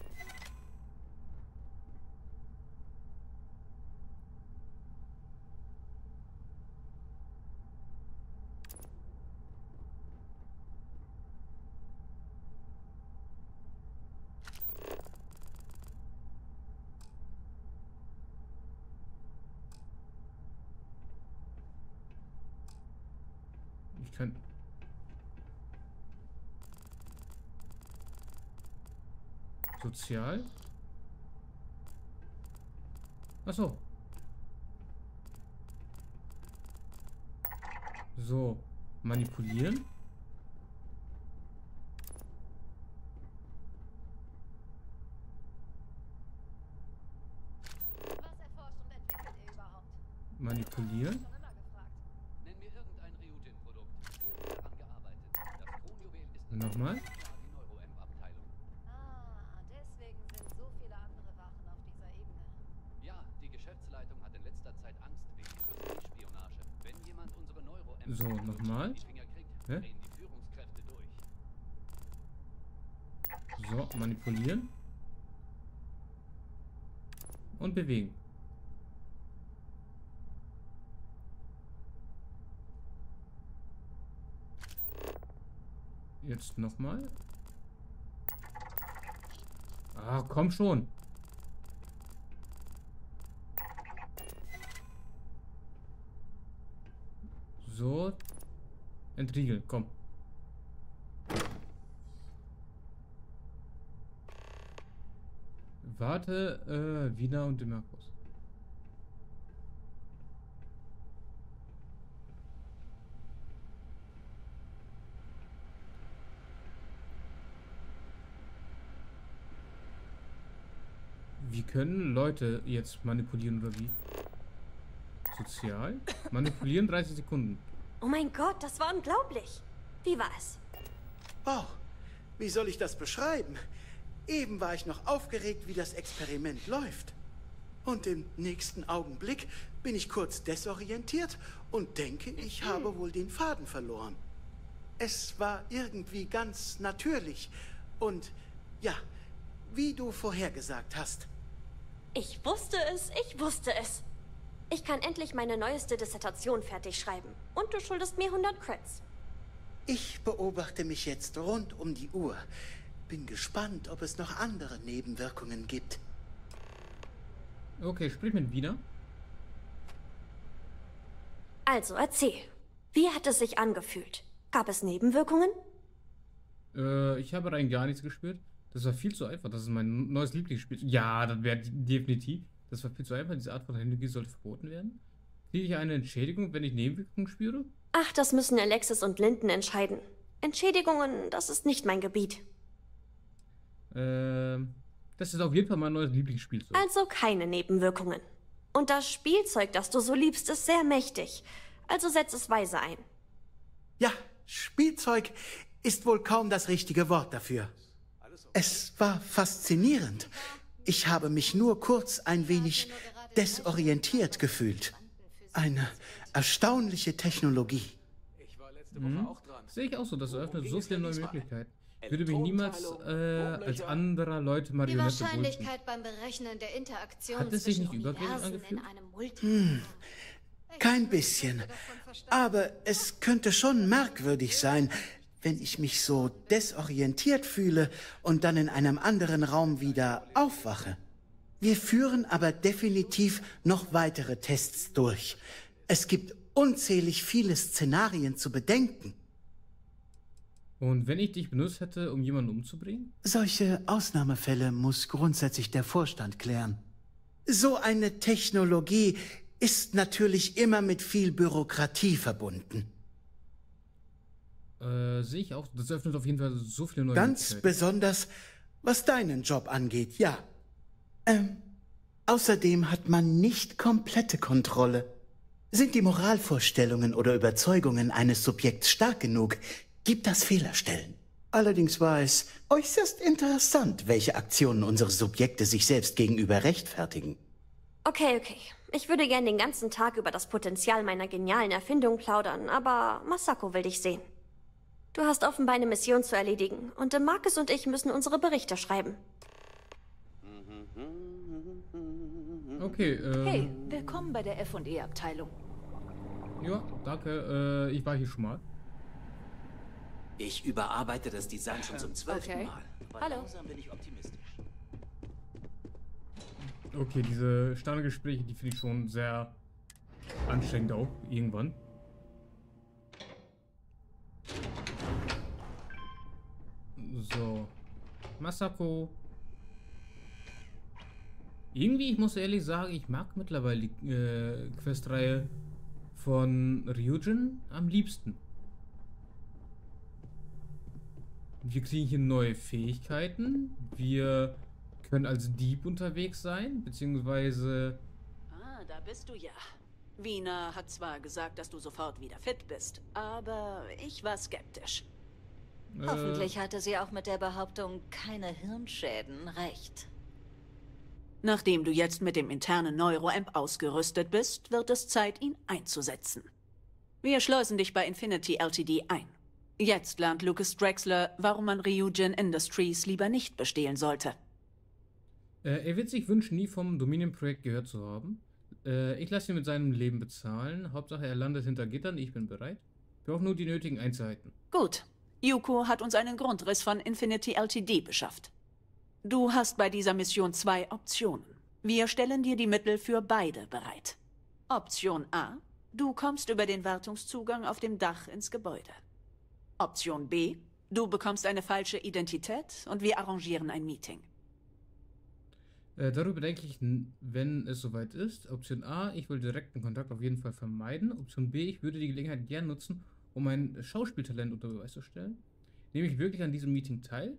Ich kann. Sozial? Achso. So. Manipulieren? Manipulieren? Nochmal?
Deswegen sind so viele andere Wachen auf dieser Ebene.
Ja, die Geschäftsleitung hat in letzter Zeit Angst wegen Industriespionage. Wenn jemand unsere neuro
So, nochmal. Hä?
drehen die Führungskräfte durch.
So, manipulieren. Und bewegen. Jetzt nochmal. Ah, komm schon. So. Entriegeln, komm. Warte, äh, Wiener und Demarcus. Wie können Leute jetzt manipulieren oder wie? Sozial? Manipulieren 30 Sekunden.
Oh mein Gott, das war unglaublich. Wie war es?
Oh, wie soll ich das beschreiben? Eben war ich noch aufgeregt, wie das Experiment läuft. Und im nächsten Augenblick bin ich kurz desorientiert und denke, ich habe wohl den Faden verloren. Es war irgendwie ganz natürlich. Und ja, wie du vorhergesagt hast.
Ich wusste es, ich wusste es. Ich kann endlich meine neueste Dissertation fertig schreiben. Und du schuldest mir 100 Crits.
Ich beobachte mich jetzt rund um die Uhr. Bin gespannt, ob es noch andere Nebenwirkungen gibt.
Okay, sprich mit Wiener.
Also erzähl. Wie hat es sich angefühlt? Gab es Nebenwirkungen?
Äh, ich habe rein gar nichts gespürt. Das war viel zu einfach. Das ist mein neues Lieblingsspiel. Ja, das wäre definitiv. Das war viel zu einfach. Diese Art von Technologie sollte verboten werden. Kriege ich eine Entschädigung, wenn ich Nebenwirkungen spüre?
Ach, das müssen Alexis und Linden entscheiden. Entschädigungen, das ist nicht mein Gebiet.
Ähm, das ist auf jeden Fall mein neues Lieblingsspielzeug.
Also keine Nebenwirkungen. Und das Spielzeug, das du so liebst, ist sehr mächtig. Also setz es weise ein.
Ja, Spielzeug ist wohl kaum das richtige Wort dafür. Es war faszinierend. Ich habe mich nur kurz ein wenig desorientiert gefühlt. Eine erstaunliche Technologie.
Mhm. Sehe ich auch so, das eröffnet so viele neue Möglichkeiten. Ich würde mich niemals äh, als anderer Leute
Die
Marionette
Wahrscheinlichkeit beim Berechnen der Interaktion
Hat es sich nicht übergriffig angefühlt?
Hm, kein bisschen. Aber es könnte schon merkwürdig sein, wenn ich mich so desorientiert fühle und dann in einem anderen Raum wieder aufwache. Wir führen aber definitiv noch weitere Tests durch. Es gibt unzählig viele Szenarien zu bedenken.
Und wenn ich dich benutzt hätte, um jemanden umzubringen?
Solche Ausnahmefälle muss grundsätzlich der Vorstand klären. So eine Technologie ist natürlich immer mit viel Bürokratie verbunden.
Äh, sehe ich auch. Das öffnet auf jeden Fall so viele neue
Ganz besonders, was deinen Job angeht, ja. Ähm, außerdem hat man nicht komplette Kontrolle. Sind die Moralvorstellungen oder Überzeugungen eines Subjekts stark genug, gibt das Fehlerstellen. Allerdings war es äußerst interessant, welche Aktionen unsere Subjekte sich selbst gegenüber rechtfertigen.
Okay, okay. Ich würde gern den ganzen Tag über das Potenzial meiner genialen Erfindung plaudern, aber Masako will dich sehen. Du hast offenbar eine Mission zu erledigen und äh, Marcus und ich müssen unsere Berichte schreiben.
Okay, ähm.
Hey, willkommen bei der F&E-Abteilung.
Ja, danke. Äh, ich war hier schon mal.
Ich überarbeite das Design schon zum zwölften
Okay.
Mal. Aber
Hallo.
langsam bin ich optimistisch.
Okay, diese Standardgespräche, die finde ich schon sehr anstrengend auch, irgendwann. So. Masako. Irgendwie, ich muss ehrlich sagen, ich mag mittlerweile die äh, Questreihe von Ryujin am liebsten. Wir kriegen hier neue Fähigkeiten. Wir können als Dieb unterwegs sein, beziehungsweise
Ah, da bist du ja. Wiener hat zwar gesagt, dass du sofort wieder fit bist, aber ich war skeptisch.
Äh.
Hoffentlich hatte sie auch mit der Behauptung, keine Hirnschäden recht.
Nachdem du jetzt mit dem internen Neuroamp ausgerüstet bist, wird es Zeit, ihn einzusetzen. Wir schleusen dich bei Infinity Ltd ein. Jetzt lernt Lucas Drexler, warum man Ryujin Industries lieber nicht bestehlen sollte.
Äh, er wird sich wünschen, nie vom Dominion-Projekt gehört zu haben. Äh, ich lasse ihn mit seinem Leben bezahlen. Hauptsache, er landet hinter Gittern. Ich bin bereit. Wir brauchen nur die nötigen Einzelheiten.
Gut. Yuko hat uns einen Grundriss von Infinity Ltd beschafft. Du hast bei dieser Mission zwei Optionen. Wir stellen dir die Mittel für beide bereit. Option A. Du kommst über den Wartungszugang auf dem Dach ins Gebäude. Option B. Du bekommst eine falsche Identität und wir arrangieren ein Meeting.
Äh, darüber denke ich, wenn es soweit ist. Option A, ich will direkten Kontakt auf jeden Fall vermeiden. Option B, ich würde die Gelegenheit gern nutzen, um mein Schauspieltalent unter Beweis zu stellen. Nehme ich wirklich an diesem Meeting teil?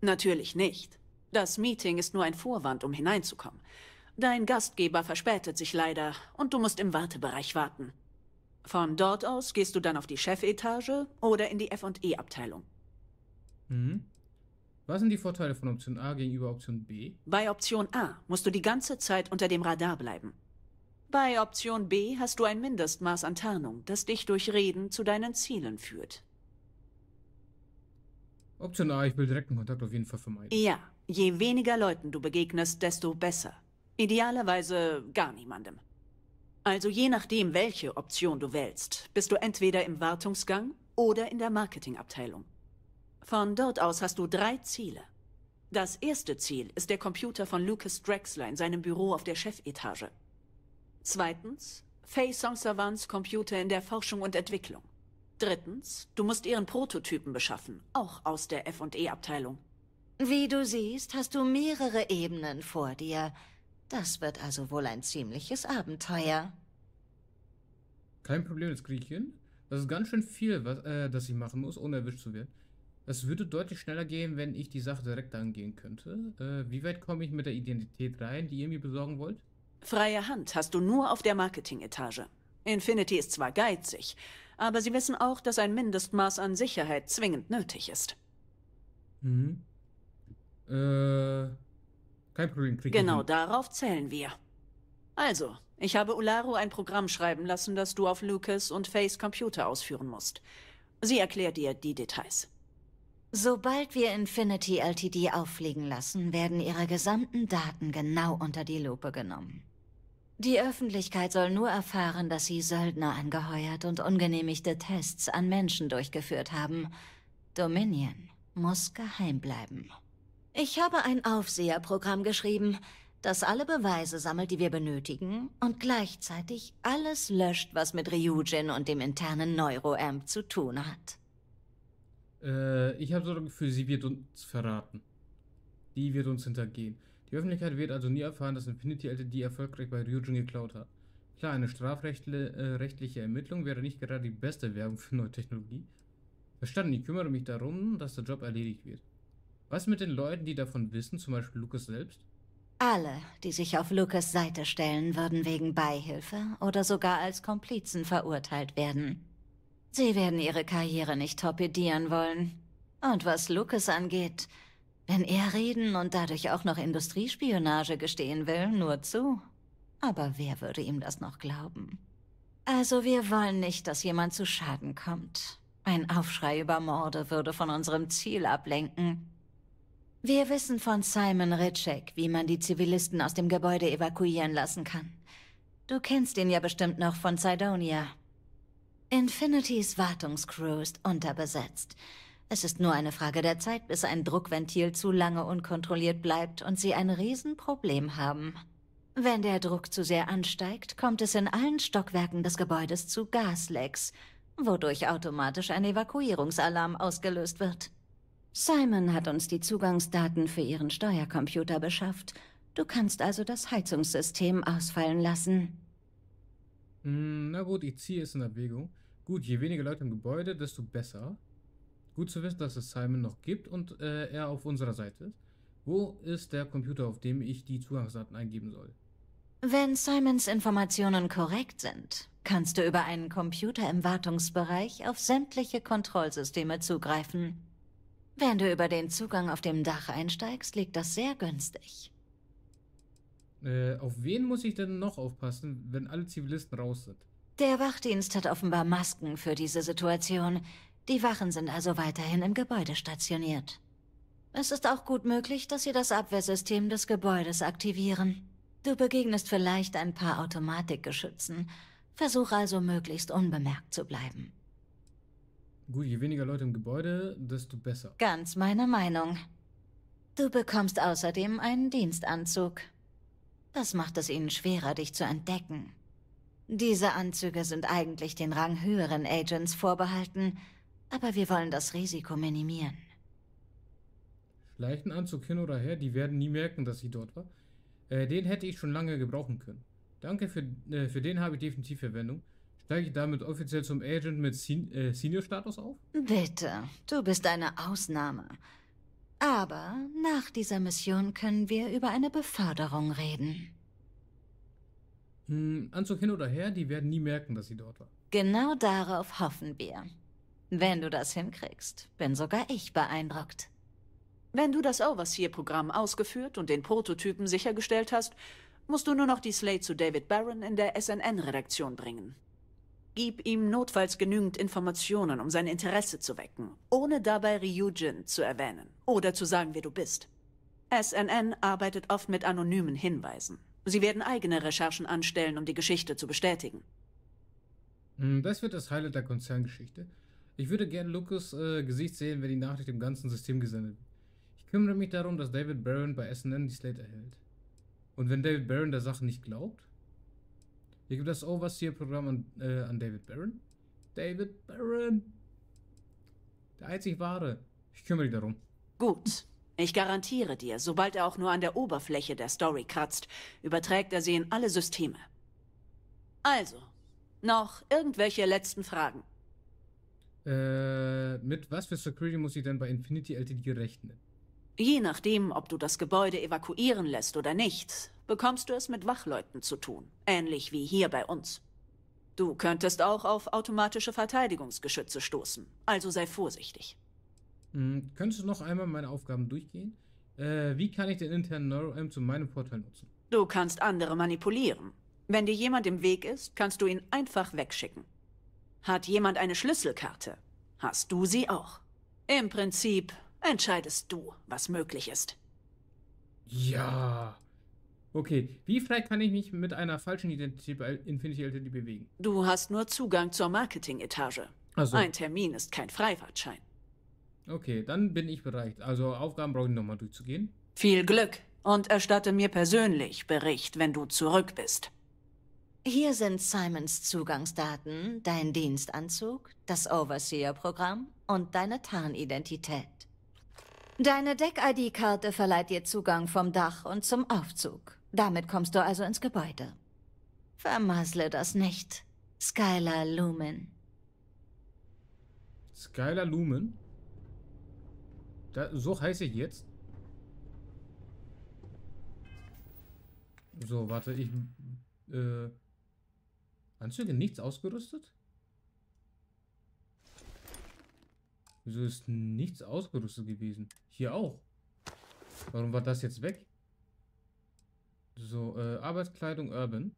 Natürlich nicht. Das Meeting ist nur ein Vorwand, um hineinzukommen. Dein Gastgeber verspätet sich leider und du musst im Wartebereich warten. Von dort aus gehst du dann auf die Chefetage oder in die F&E-Abteilung.
Mhm. Was sind die Vorteile von Option A gegenüber Option B?
Bei Option A musst du die ganze Zeit unter dem Radar bleiben. Bei Option B hast du ein Mindestmaß an Tarnung, das dich durch Reden zu deinen Zielen führt.
Option A, ich will direkten Kontakt auf jeden Fall vermeiden.
Ja, je weniger Leuten du begegnest, desto besser. Idealerweise gar niemandem. Also je nachdem, welche Option du wählst, bist du entweder im Wartungsgang oder in der Marketingabteilung. Von dort aus hast du drei Ziele. Das erste Ziel ist der Computer von Lucas Drexler in seinem Büro auf der Chefetage. Zweitens, Faye Song-Savants Computer in der Forschung und Entwicklung. Drittens, du musst ihren Prototypen beschaffen, auch aus der F&E-Abteilung.
Wie du siehst, hast du mehrere Ebenen vor dir. Das wird also wohl ein ziemliches Abenteuer.
Kein Problem, das kriege ich hin. Das ist ganz schön viel, was, äh, das ich machen muss, ohne erwischt zu werden. Es würde deutlich schneller gehen, wenn ich die Sache direkt angehen könnte. Äh, wie weit komme ich mit der Identität rein, die ihr mir besorgen wollt?
Freie Hand hast du nur auf der Marketing-Etage. Infinity ist zwar geizig, aber sie wissen auch, dass ein Mindestmaß an Sicherheit zwingend nötig ist.
Mhm. Äh, kein Problem. Krieg
Genau
ich hin.
darauf zählen wir. Also, ich habe Ularo ein Programm schreiben lassen, das du auf Lucas und Fays Computer ausführen musst. Sie erklärt dir die Details.
Sobald wir Infinity LTD auffliegen lassen, werden ihre gesamten Daten genau unter die Lupe genommen. Die Öffentlichkeit soll nur erfahren, dass sie Söldner angeheuert und ungenehmigte Tests an Menschen durchgeführt haben. Dominion muss geheim bleiben. Ich habe ein Aufseherprogramm geschrieben, das alle Beweise sammelt, die wir benötigen und gleichzeitig alles löscht, was mit Ryujin und dem internen Neuroamp zu tun hat.
Äh, ich habe so das Gefühl, sie wird uns verraten. Die wird uns hintergehen. Die Öffentlichkeit wird also nie erfahren, dass Infinity LTD erfolgreich bei Ryujin geklaut hat. Klar, eine strafrechtliche äh, Ermittlung wäre nicht gerade die beste Werbung für neue Technologie. Verstanden, ich kümmere mich darum, dass der Job erledigt wird. Was mit den Leuten, die davon wissen, zum Beispiel Lukas selbst?
Alle, die sich auf Lucas Seite stellen, würden wegen Beihilfe oder sogar als Komplizen verurteilt werden. Sie werden ihre Karriere nicht torpedieren wollen. Und was Lucas angeht, wenn er reden und dadurch auch noch Industriespionage gestehen will, nur zu. Aber wer würde ihm das noch glauben? Also wir wollen nicht, dass jemand zu Schaden kommt. Ein Aufschrei über Morde würde von unserem Ziel ablenken. Wir wissen von Simon Ritschek, wie man die Zivilisten aus dem Gebäude evakuieren lassen kann. Du kennst ihn ja bestimmt noch von Sidonia. Infinitys Wartungscrew ist unterbesetzt. Es ist nur eine Frage der Zeit, bis ein Druckventil zu lange unkontrolliert bleibt und sie ein Riesenproblem haben. Wenn der Druck zu sehr ansteigt, kommt es in allen Stockwerken des Gebäudes zu Gaslecks, wodurch automatisch ein Evakuierungsalarm ausgelöst wird. Simon hat uns die Zugangsdaten für ihren Steuercomputer beschafft. Du kannst also das Heizungssystem ausfallen lassen.
Hm, na gut, ich ziehe es in Erwägung. Gut, je weniger Leute im Gebäude, desto besser. Gut zu wissen, dass es Simon noch gibt und äh, er auf unserer Seite ist. Wo ist der Computer, auf dem ich die Zugangsdaten eingeben soll?
Wenn Simons Informationen korrekt sind, kannst du über einen Computer im Wartungsbereich auf sämtliche Kontrollsysteme zugreifen. Wenn du über den Zugang auf dem Dach einsteigst, liegt das sehr günstig.
Äh, auf wen muss ich denn noch aufpassen, wenn alle Zivilisten raus sind?
Der Wachdienst hat offenbar Masken für diese Situation. Die Wachen sind also weiterhin im Gebäude stationiert. Es ist auch gut möglich, dass sie das Abwehrsystem des Gebäudes aktivieren. Du begegnest vielleicht ein paar Automatikgeschützen. Versuch also möglichst unbemerkt zu bleiben.
Gut, je weniger Leute im Gebäude, desto besser.
Ganz meine Meinung. Du bekommst außerdem einen Dienstanzug. Das macht es ihnen schwerer, dich zu entdecken. Diese Anzüge sind eigentlich den ranghöheren Agents vorbehalten, aber wir wollen das Risiko minimieren.
Schleichen Anzug hin oder her, die werden nie merken, dass ich dort war. Äh, den hätte ich schon lange gebrauchen können. Danke, für, äh, für den habe ich definitiv Verwendung. Steige ich damit offiziell zum Agent mit Sen äh, Senior-Status auf?
Bitte, du bist eine Ausnahme. Aber nach dieser Mission können wir über eine Beförderung reden.
Hm, Anzug hin oder her, die werden nie merken, dass sie dort war.
Genau darauf hoffen wir. Wenn du das hinkriegst, bin sogar ich beeindruckt.
Wenn du das Overseer-Programm ausgeführt und den Prototypen sichergestellt hast, musst du nur noch die Slate zu David Barron in der SNN-Redaktion bringen. Gib ihm notfalls genügend Informationen, um sein Interesse zu wecken, ohne dabei Ryujin zu erwähnen oder zu sagen, wer du bist. SNN arbeitet oft mit anonymen Hinweisen. Sie werden eigene Recherchen anstellen, um die Geschichte zu bestätigen.
Hm, Das wird das Highlight der Konzerngeschichte. Ich würde gerne Lucas äh, Gesicht sehen, wenn die Nachricht im ganzen System gesendet wird. Ich kümmere mich darum, dass David Barron bei SNN die Slate erhält. Und wenn David Barron der Sache nicht glaubt, ich gebe das Overseer-Programm an, äh, an David Barron. David Barron! Der einzig wahre. Ich kümmere mich darum.
Gut. Ich garantiere dir, sobald er auch nur an der Oberfläche der Story kratzt, überträgt er sie in alle Systeme. Also, noch irgendwelche letzten Fragen?
Äh, mit was für Security muss ich denn bei Infinity LTD rechnen?
Je nachdem, ob du das Gebäude evakuieren lässt oder nicht, bekommst du es mit Wachleuten zu tun, ähnlich wie hier bei uns. Du könntest auch auf automatische Verteidigungsgeschütze stoßen, also sei vorsichtig.
Hm, könntest du noch einmal meine Aufgaben durchgehen? Äh, wie kann ich den internen NeuroM zu meinem Vorteil nutzen?
Du kannst andere manipulieren. Wenn dir jemand im Weg ist, kannst du ihn einfach wegschicken. Hat jemand eine Schlüsselkarte, hast du sie auch. Im Prinzip entscheidest du, was möglich ist.
Ja. Okay, wie frei kann ich mich mit einer falschen Identität bei Infinity LTD bewegen?
Du hast nur Zugang zur Marketing-Etage.
So.
Ein Termin ist kein Freifahrtschein.
Okay, dann bin ich bereit. Also Aufgaben brauche ich nochmal durchzugehen.
Viel Glück und erstatte mir persönlich Bericht, wenn du zurück bist.
Hier sind Simons Zugangsdaten, dein Dienstanzug, das Overseer-Programm und deine Tarnidentität. Deine Deck-ID-Karte verleiht dir Zugang vom Dach und zum Aufzug. Damit kommst du also ins Gebäude. Vermassle das nicht. Skylar Lumen.
Skylar Lumen? Da, so heiße ich jetzt? So, warte, ich... Äh, Anzüge nichts ausgerüstet? Wieso ist nichts ausgerüstet gewesen? Hier auch. Warum war das jetzt weg? So, äh, Arbeitskleidung Urban.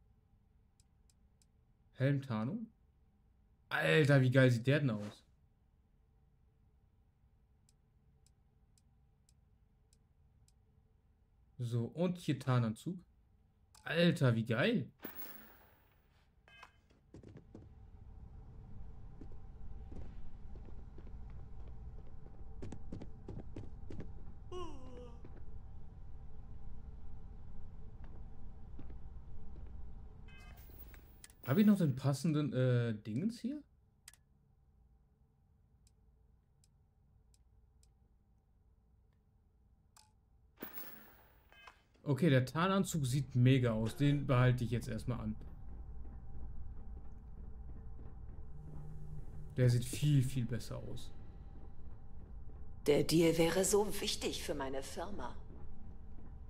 Helmtarnung. Alter, wie geil sieht der denn aus? So, und hier Tarnanzug. Alter, wie geil. Habe ich noch den passenden äh, Dingens hier? Okay, der Tarnanzug sieht mega aus. Den behalte ich jetzt erstmal an. Der sieht viel, viel besser aus.
Der Deal wäre so wichtig für meine Firma.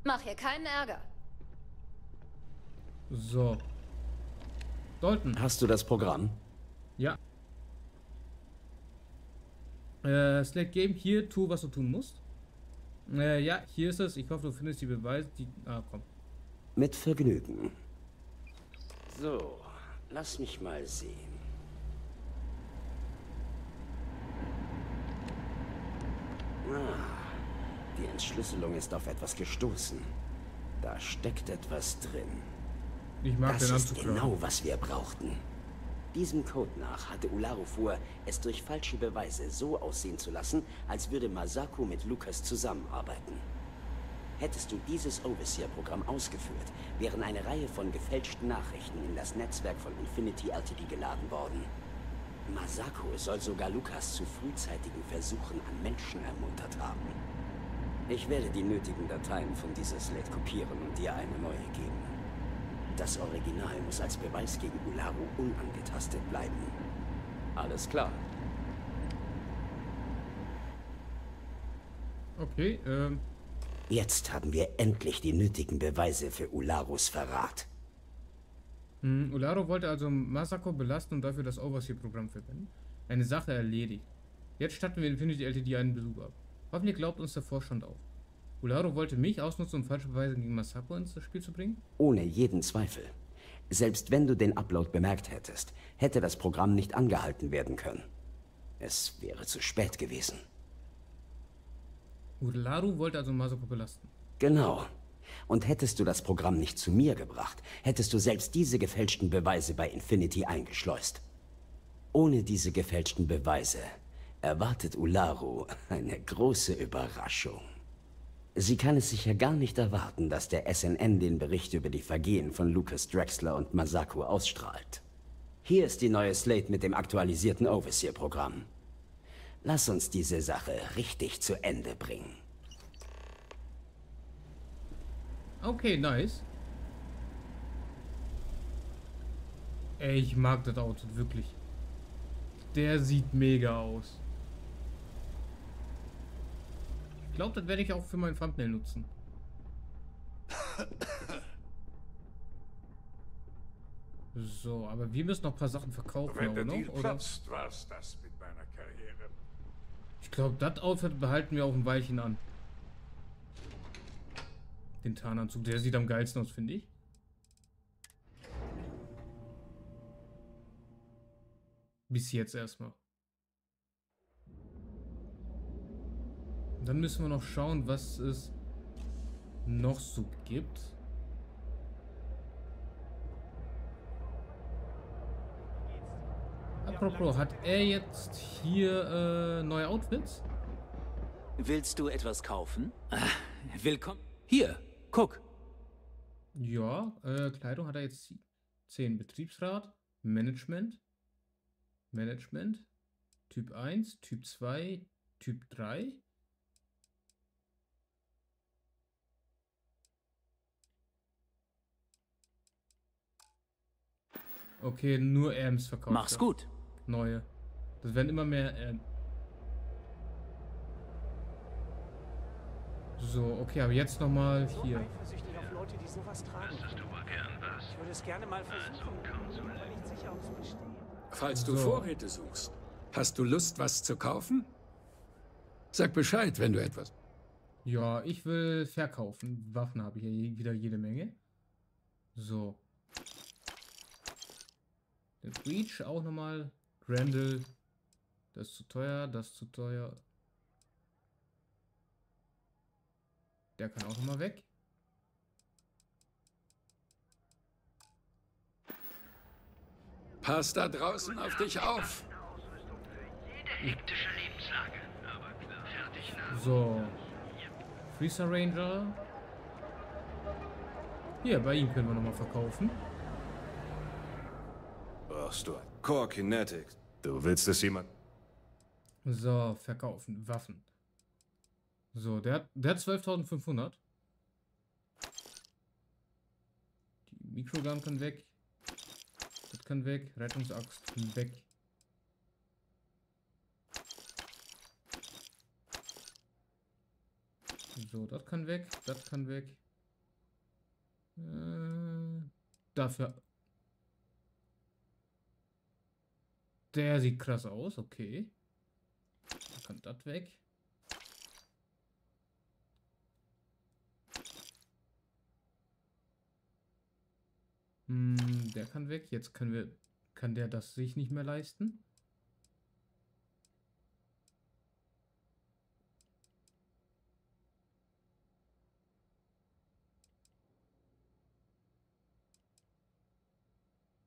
Mach hier keinen Ärger.
So. Dalton.
Hast du das Programm?
Ja. Äh, Slate Game, hier, tu, was du tun musst. Äh, ja, hier ist es. Ich hoffe, du findest die Beweise, die... Ah, komm.
Mit Vergnügen. So, lass mich mal sehen. Ah, die Entschlüsselung ist auf etwas gestoßen. Da steckt etwas drin.
Ich mag
das
den
ist genau, was wir brauchten. Diesem Code nach hatte Ularu vor, es durch falsche Beweise so aussehen zu lassen, als würde Masako mit Lukas zusammenarbeiten. Hättest du dieses Overseer-Programm ausgeführt, wären eine Reihe von gefälschten Nachrichten in das Netzwerk von Infinity LTD geladen worden. Masako soll sogar Lukas zu frühzeitigen Versuchen an Menschen ermuntert haben. Ich werde die nötigen Dateien von dieser Slate kopieren und dir eine neue geben. Das Original muss als Beweis gegen Ularu unangetastet bleiben. Alles klar.
Okay, ähm.
Jetzt haben wir endlich die nötigen Beweise für Ularus Verrat.
Hm, Ularo wollte also Masako belasten und dafür das Overseer-Programm verwenden. Eine Sache erledigt. Jetzt statten wir Infinity LTD einen Besuch ab. Hoffentlich glaubt uns der Vorstand auch. Ularo wollte mich ausnutzen, um falsche Beweise gegen Masako ins Spiel zu bringen?
Ohne jeden Zweifel. Selbst wenn du den Upload bemerkt hättest, hätte das Programm nicht angehalten werden können. Es wäre zu spät gewesen.
Ularu wollte also Masako belasten.
Genau. Und hättest du das Programm nicht zu mir gebracht, hättest du selbst diese gefälschten Beweise bei Infinity eingeschleust. Ohne diese gefälschten Beweise erwartet Ularu eine große Überraschung. Sie kann es sicher gar nicht erwarten, dass der SNN den Bericht über die Vergehen von Lucas Drexler und Masako ausstrahlt. Hier ist die neue Slate mit dem aktualisierten Overseer-Programm. Lass uns diese Sache richtig zu Ende bringen.
Okay, nice. Ey, ich mag das Auto wirklich. Der sieht mega aus. Ich glaube, das werde ich auch für mein Thumbnail nutzen. So, aber wir müssen noch ein paar Sachen verkaufen
Wenn der Deal
noch, oder?
platzt, war's das mit meiner Karriere.
Ich glaube, das Outfit behalten wir auch ein Weilchen an. Den Tarnanzug, der sieht am geilsten aus, finde ich. Bis jetzt erstmal. Dann müssen wir noch schauen, was es noch so gibt. Apropos, hat er jetzt hier äh, neue Outfits?
Willst du etwas kaufen? Ah, willkommen. Hier, guck.
Ja, äh, Kleidung hat er jetzt 10. Betriebsrat, Management, Management, Typ 1, Typ 2, Typ 3. Okay, nur Amps verkauft.
Mach's gut.
Neue. Das werden immer mehr. Äh so, okay, aber jetzt nochmal hier.
Eifersüchtig auf Leute, die sowas tragen. Ich würde es gerne mal versuchen, aber nicht sicher, ob es besteht.
Falls du
So.
Vorräte suchst, hast du Lust, was zu kaufen? Sag Bescheid, wenn du etwas...
Ja, ich will verkaufen. Waffen habe ich ja je- wieder jede Menge. So. Der Breach auch nochmal. Grendel. Das ist zu teuer, das ist zu teuer. Der kann auch nochmal weg.
Pass da draußen auf dich auf.
So. Freezer Ranger. Hier, bei ihm können wir nochmal verkaufen.
Brauchst du ein Core Kinetics? Du willst es jemand...
So, verkaufen. Waffen. So, der, hat- der hat 12.500. Die Mikrogun kann weg. Das kann weg. Rettungsaxt kann weg. So, das kann weg. Das kann weg. Äh, dafür. Der sieht krass aus, okay. Dann kann das weg. Hm, der kann weg. Jetzt können wir. Kann der das sich nicht mehr leisten?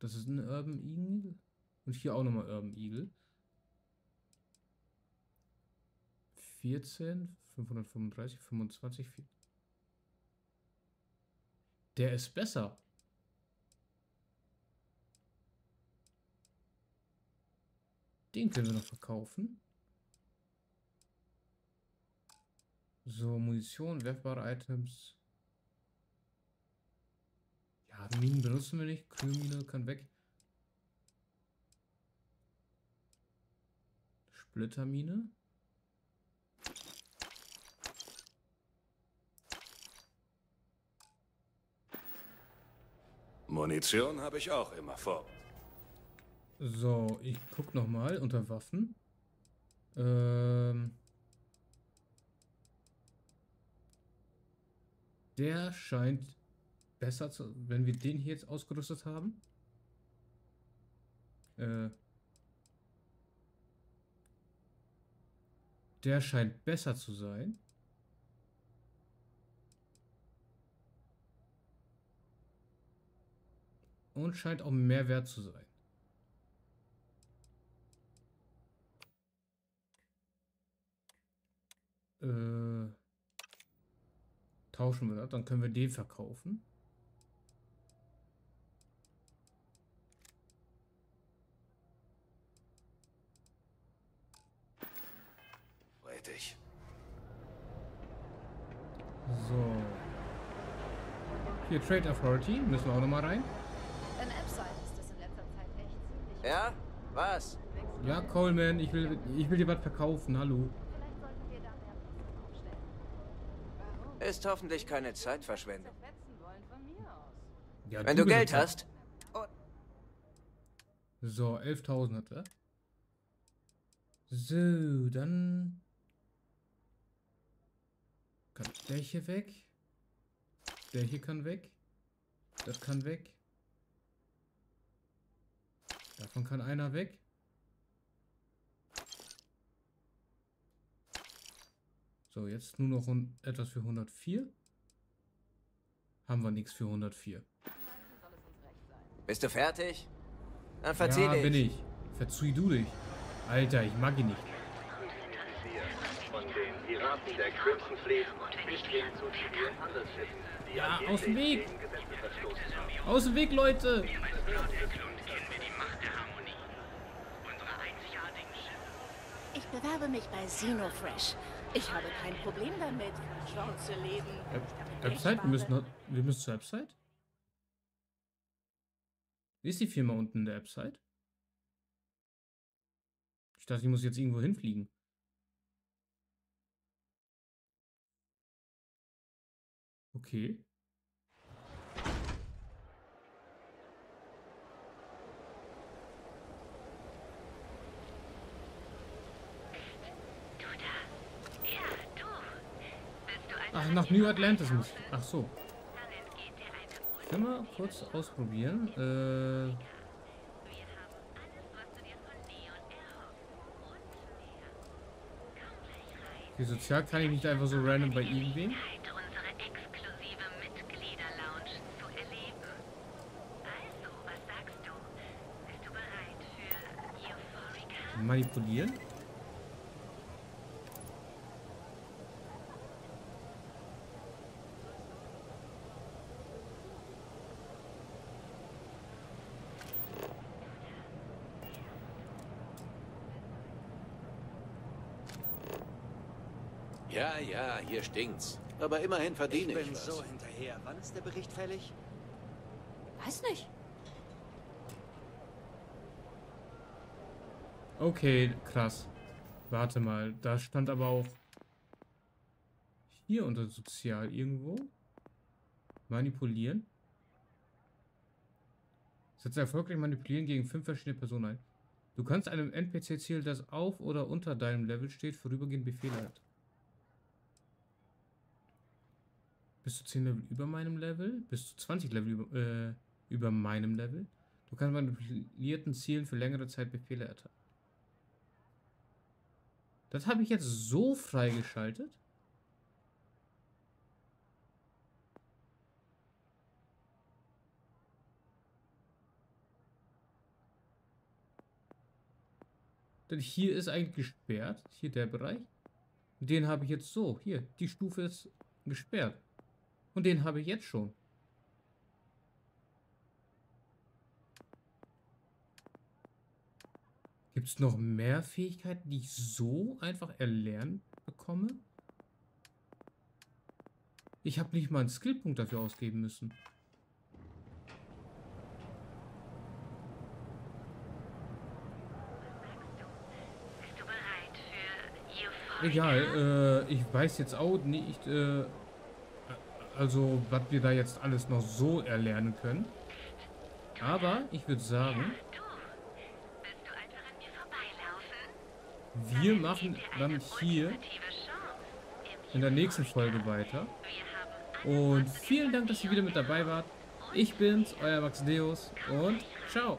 Das ist ein Urban Eagle. Und hier auch nochmal Urban Eagle. 14, 535, 25. vier- Der ist besser. Den können wir noch verkaufen. So, Munition, werfbare Items. Ja, Minen benutzen wir nicht. Kühlmine kann weg. Splittermine.
Munition habe ich auch immer vor.
So, ich guck noch mal unter Waffen. Ähm, der scheint besser zu, wenn wir den hier jetzt ausgerüstet haben. Äh, der scheint besser zu sein. Und scheint auch mehr wert zu sein. Äh, tauschen wir das, dann können wir den verkaufen.
Richtig.
So. Hier Trade Authority, müssen wir auch nochmal rein.
In Appside ist das in letzter Zeit echt ziemlich.
Ja? Was?
Ja, Coleman, ich will, ich will dir was verkaufen, hallo.
Vielleicht sollten wir da mehr Posten aufstellen.
Ist hoffentlich keine Zeitverschwendung.
Ja,
Wenn du
bist
Geld hast.
So, 11.000 hat er. So, dann... Kann der hier weg? Der hier kann weg. Das kann weg. Davon kann einer weg. So, jetzt nur noch etwas für 104. Haben wir nichts für 104.
Bist du fertig? Dann verzieh
ja,
dich.
bin ich. Verzieh du dich. Alter, ich mag ihn nicht.
Piraten der Crimson Fleet bis hin zu zivilen Handelsschiffen, die
Ja, aus dem Weg. Aus dem Weg, Leute!
Ich bewerbe mich bei Xenofresh. Ich habe kein Problem damit, zu leben.
Web- Website? Wir müssen, wir müssen zur Website? Wie ist die Firma unten in der Website? Ich dachte, ich muss jetzt irgendwo hinfliegen. Okay. Ach, nach New Atlantis muss. Ach so. Ich will mal kurz ausprobieren. Äh. Wie sozial kann ich nicht einfach so random bei irgendwem? Manipulieren?
Ja, ja, hier stinkt's. Aber immerhin verdiene ich,
bin
was.
so hinterher. Wann ist der Bericht fällig?
Weiß nicht.
Okay, krass. Warte mal, da stand aber auch hier unter Sozial irgendwo. Manipulieren. Setze erfolgreich manipulieren gegen fünf verschiedene Personen ein. Du kannst einem NPC-Ziel, das auf oder unter deinem Level steht, vorübergehend Befehle hat. Bis zu 10 Level über meinem Level, bis zu 20 Level über, äh, über meinem Level. Du kannst manipulierten Zielen für längere Zeit Befehle erteilen. Das habe ich jetzt so freigeschaltet. Denn hier ist eigentlich gesperrt. Hier der Bereich. Den habe ich jetzt so. Hier, die Stufe ist gesperrt. Und den habe ich jetzt schon. Gibt es noch mehr Fähigkeiten, die ich so einfach erlernen bekomme? Ich habe nicht mal einen Skillpunkt dafür ausgeben müssen. Egal, äh, ich weiß jetzt auch nicht, äh, also was wir da jetzt alles noch so erlernen können. Aber ich würde sagen, wir machen dann hier in der nächsten Folge weiter. Und vielen Dank, dass ihr wieder mit dabei wart. Ich bin's, euer Max Deus und ciao.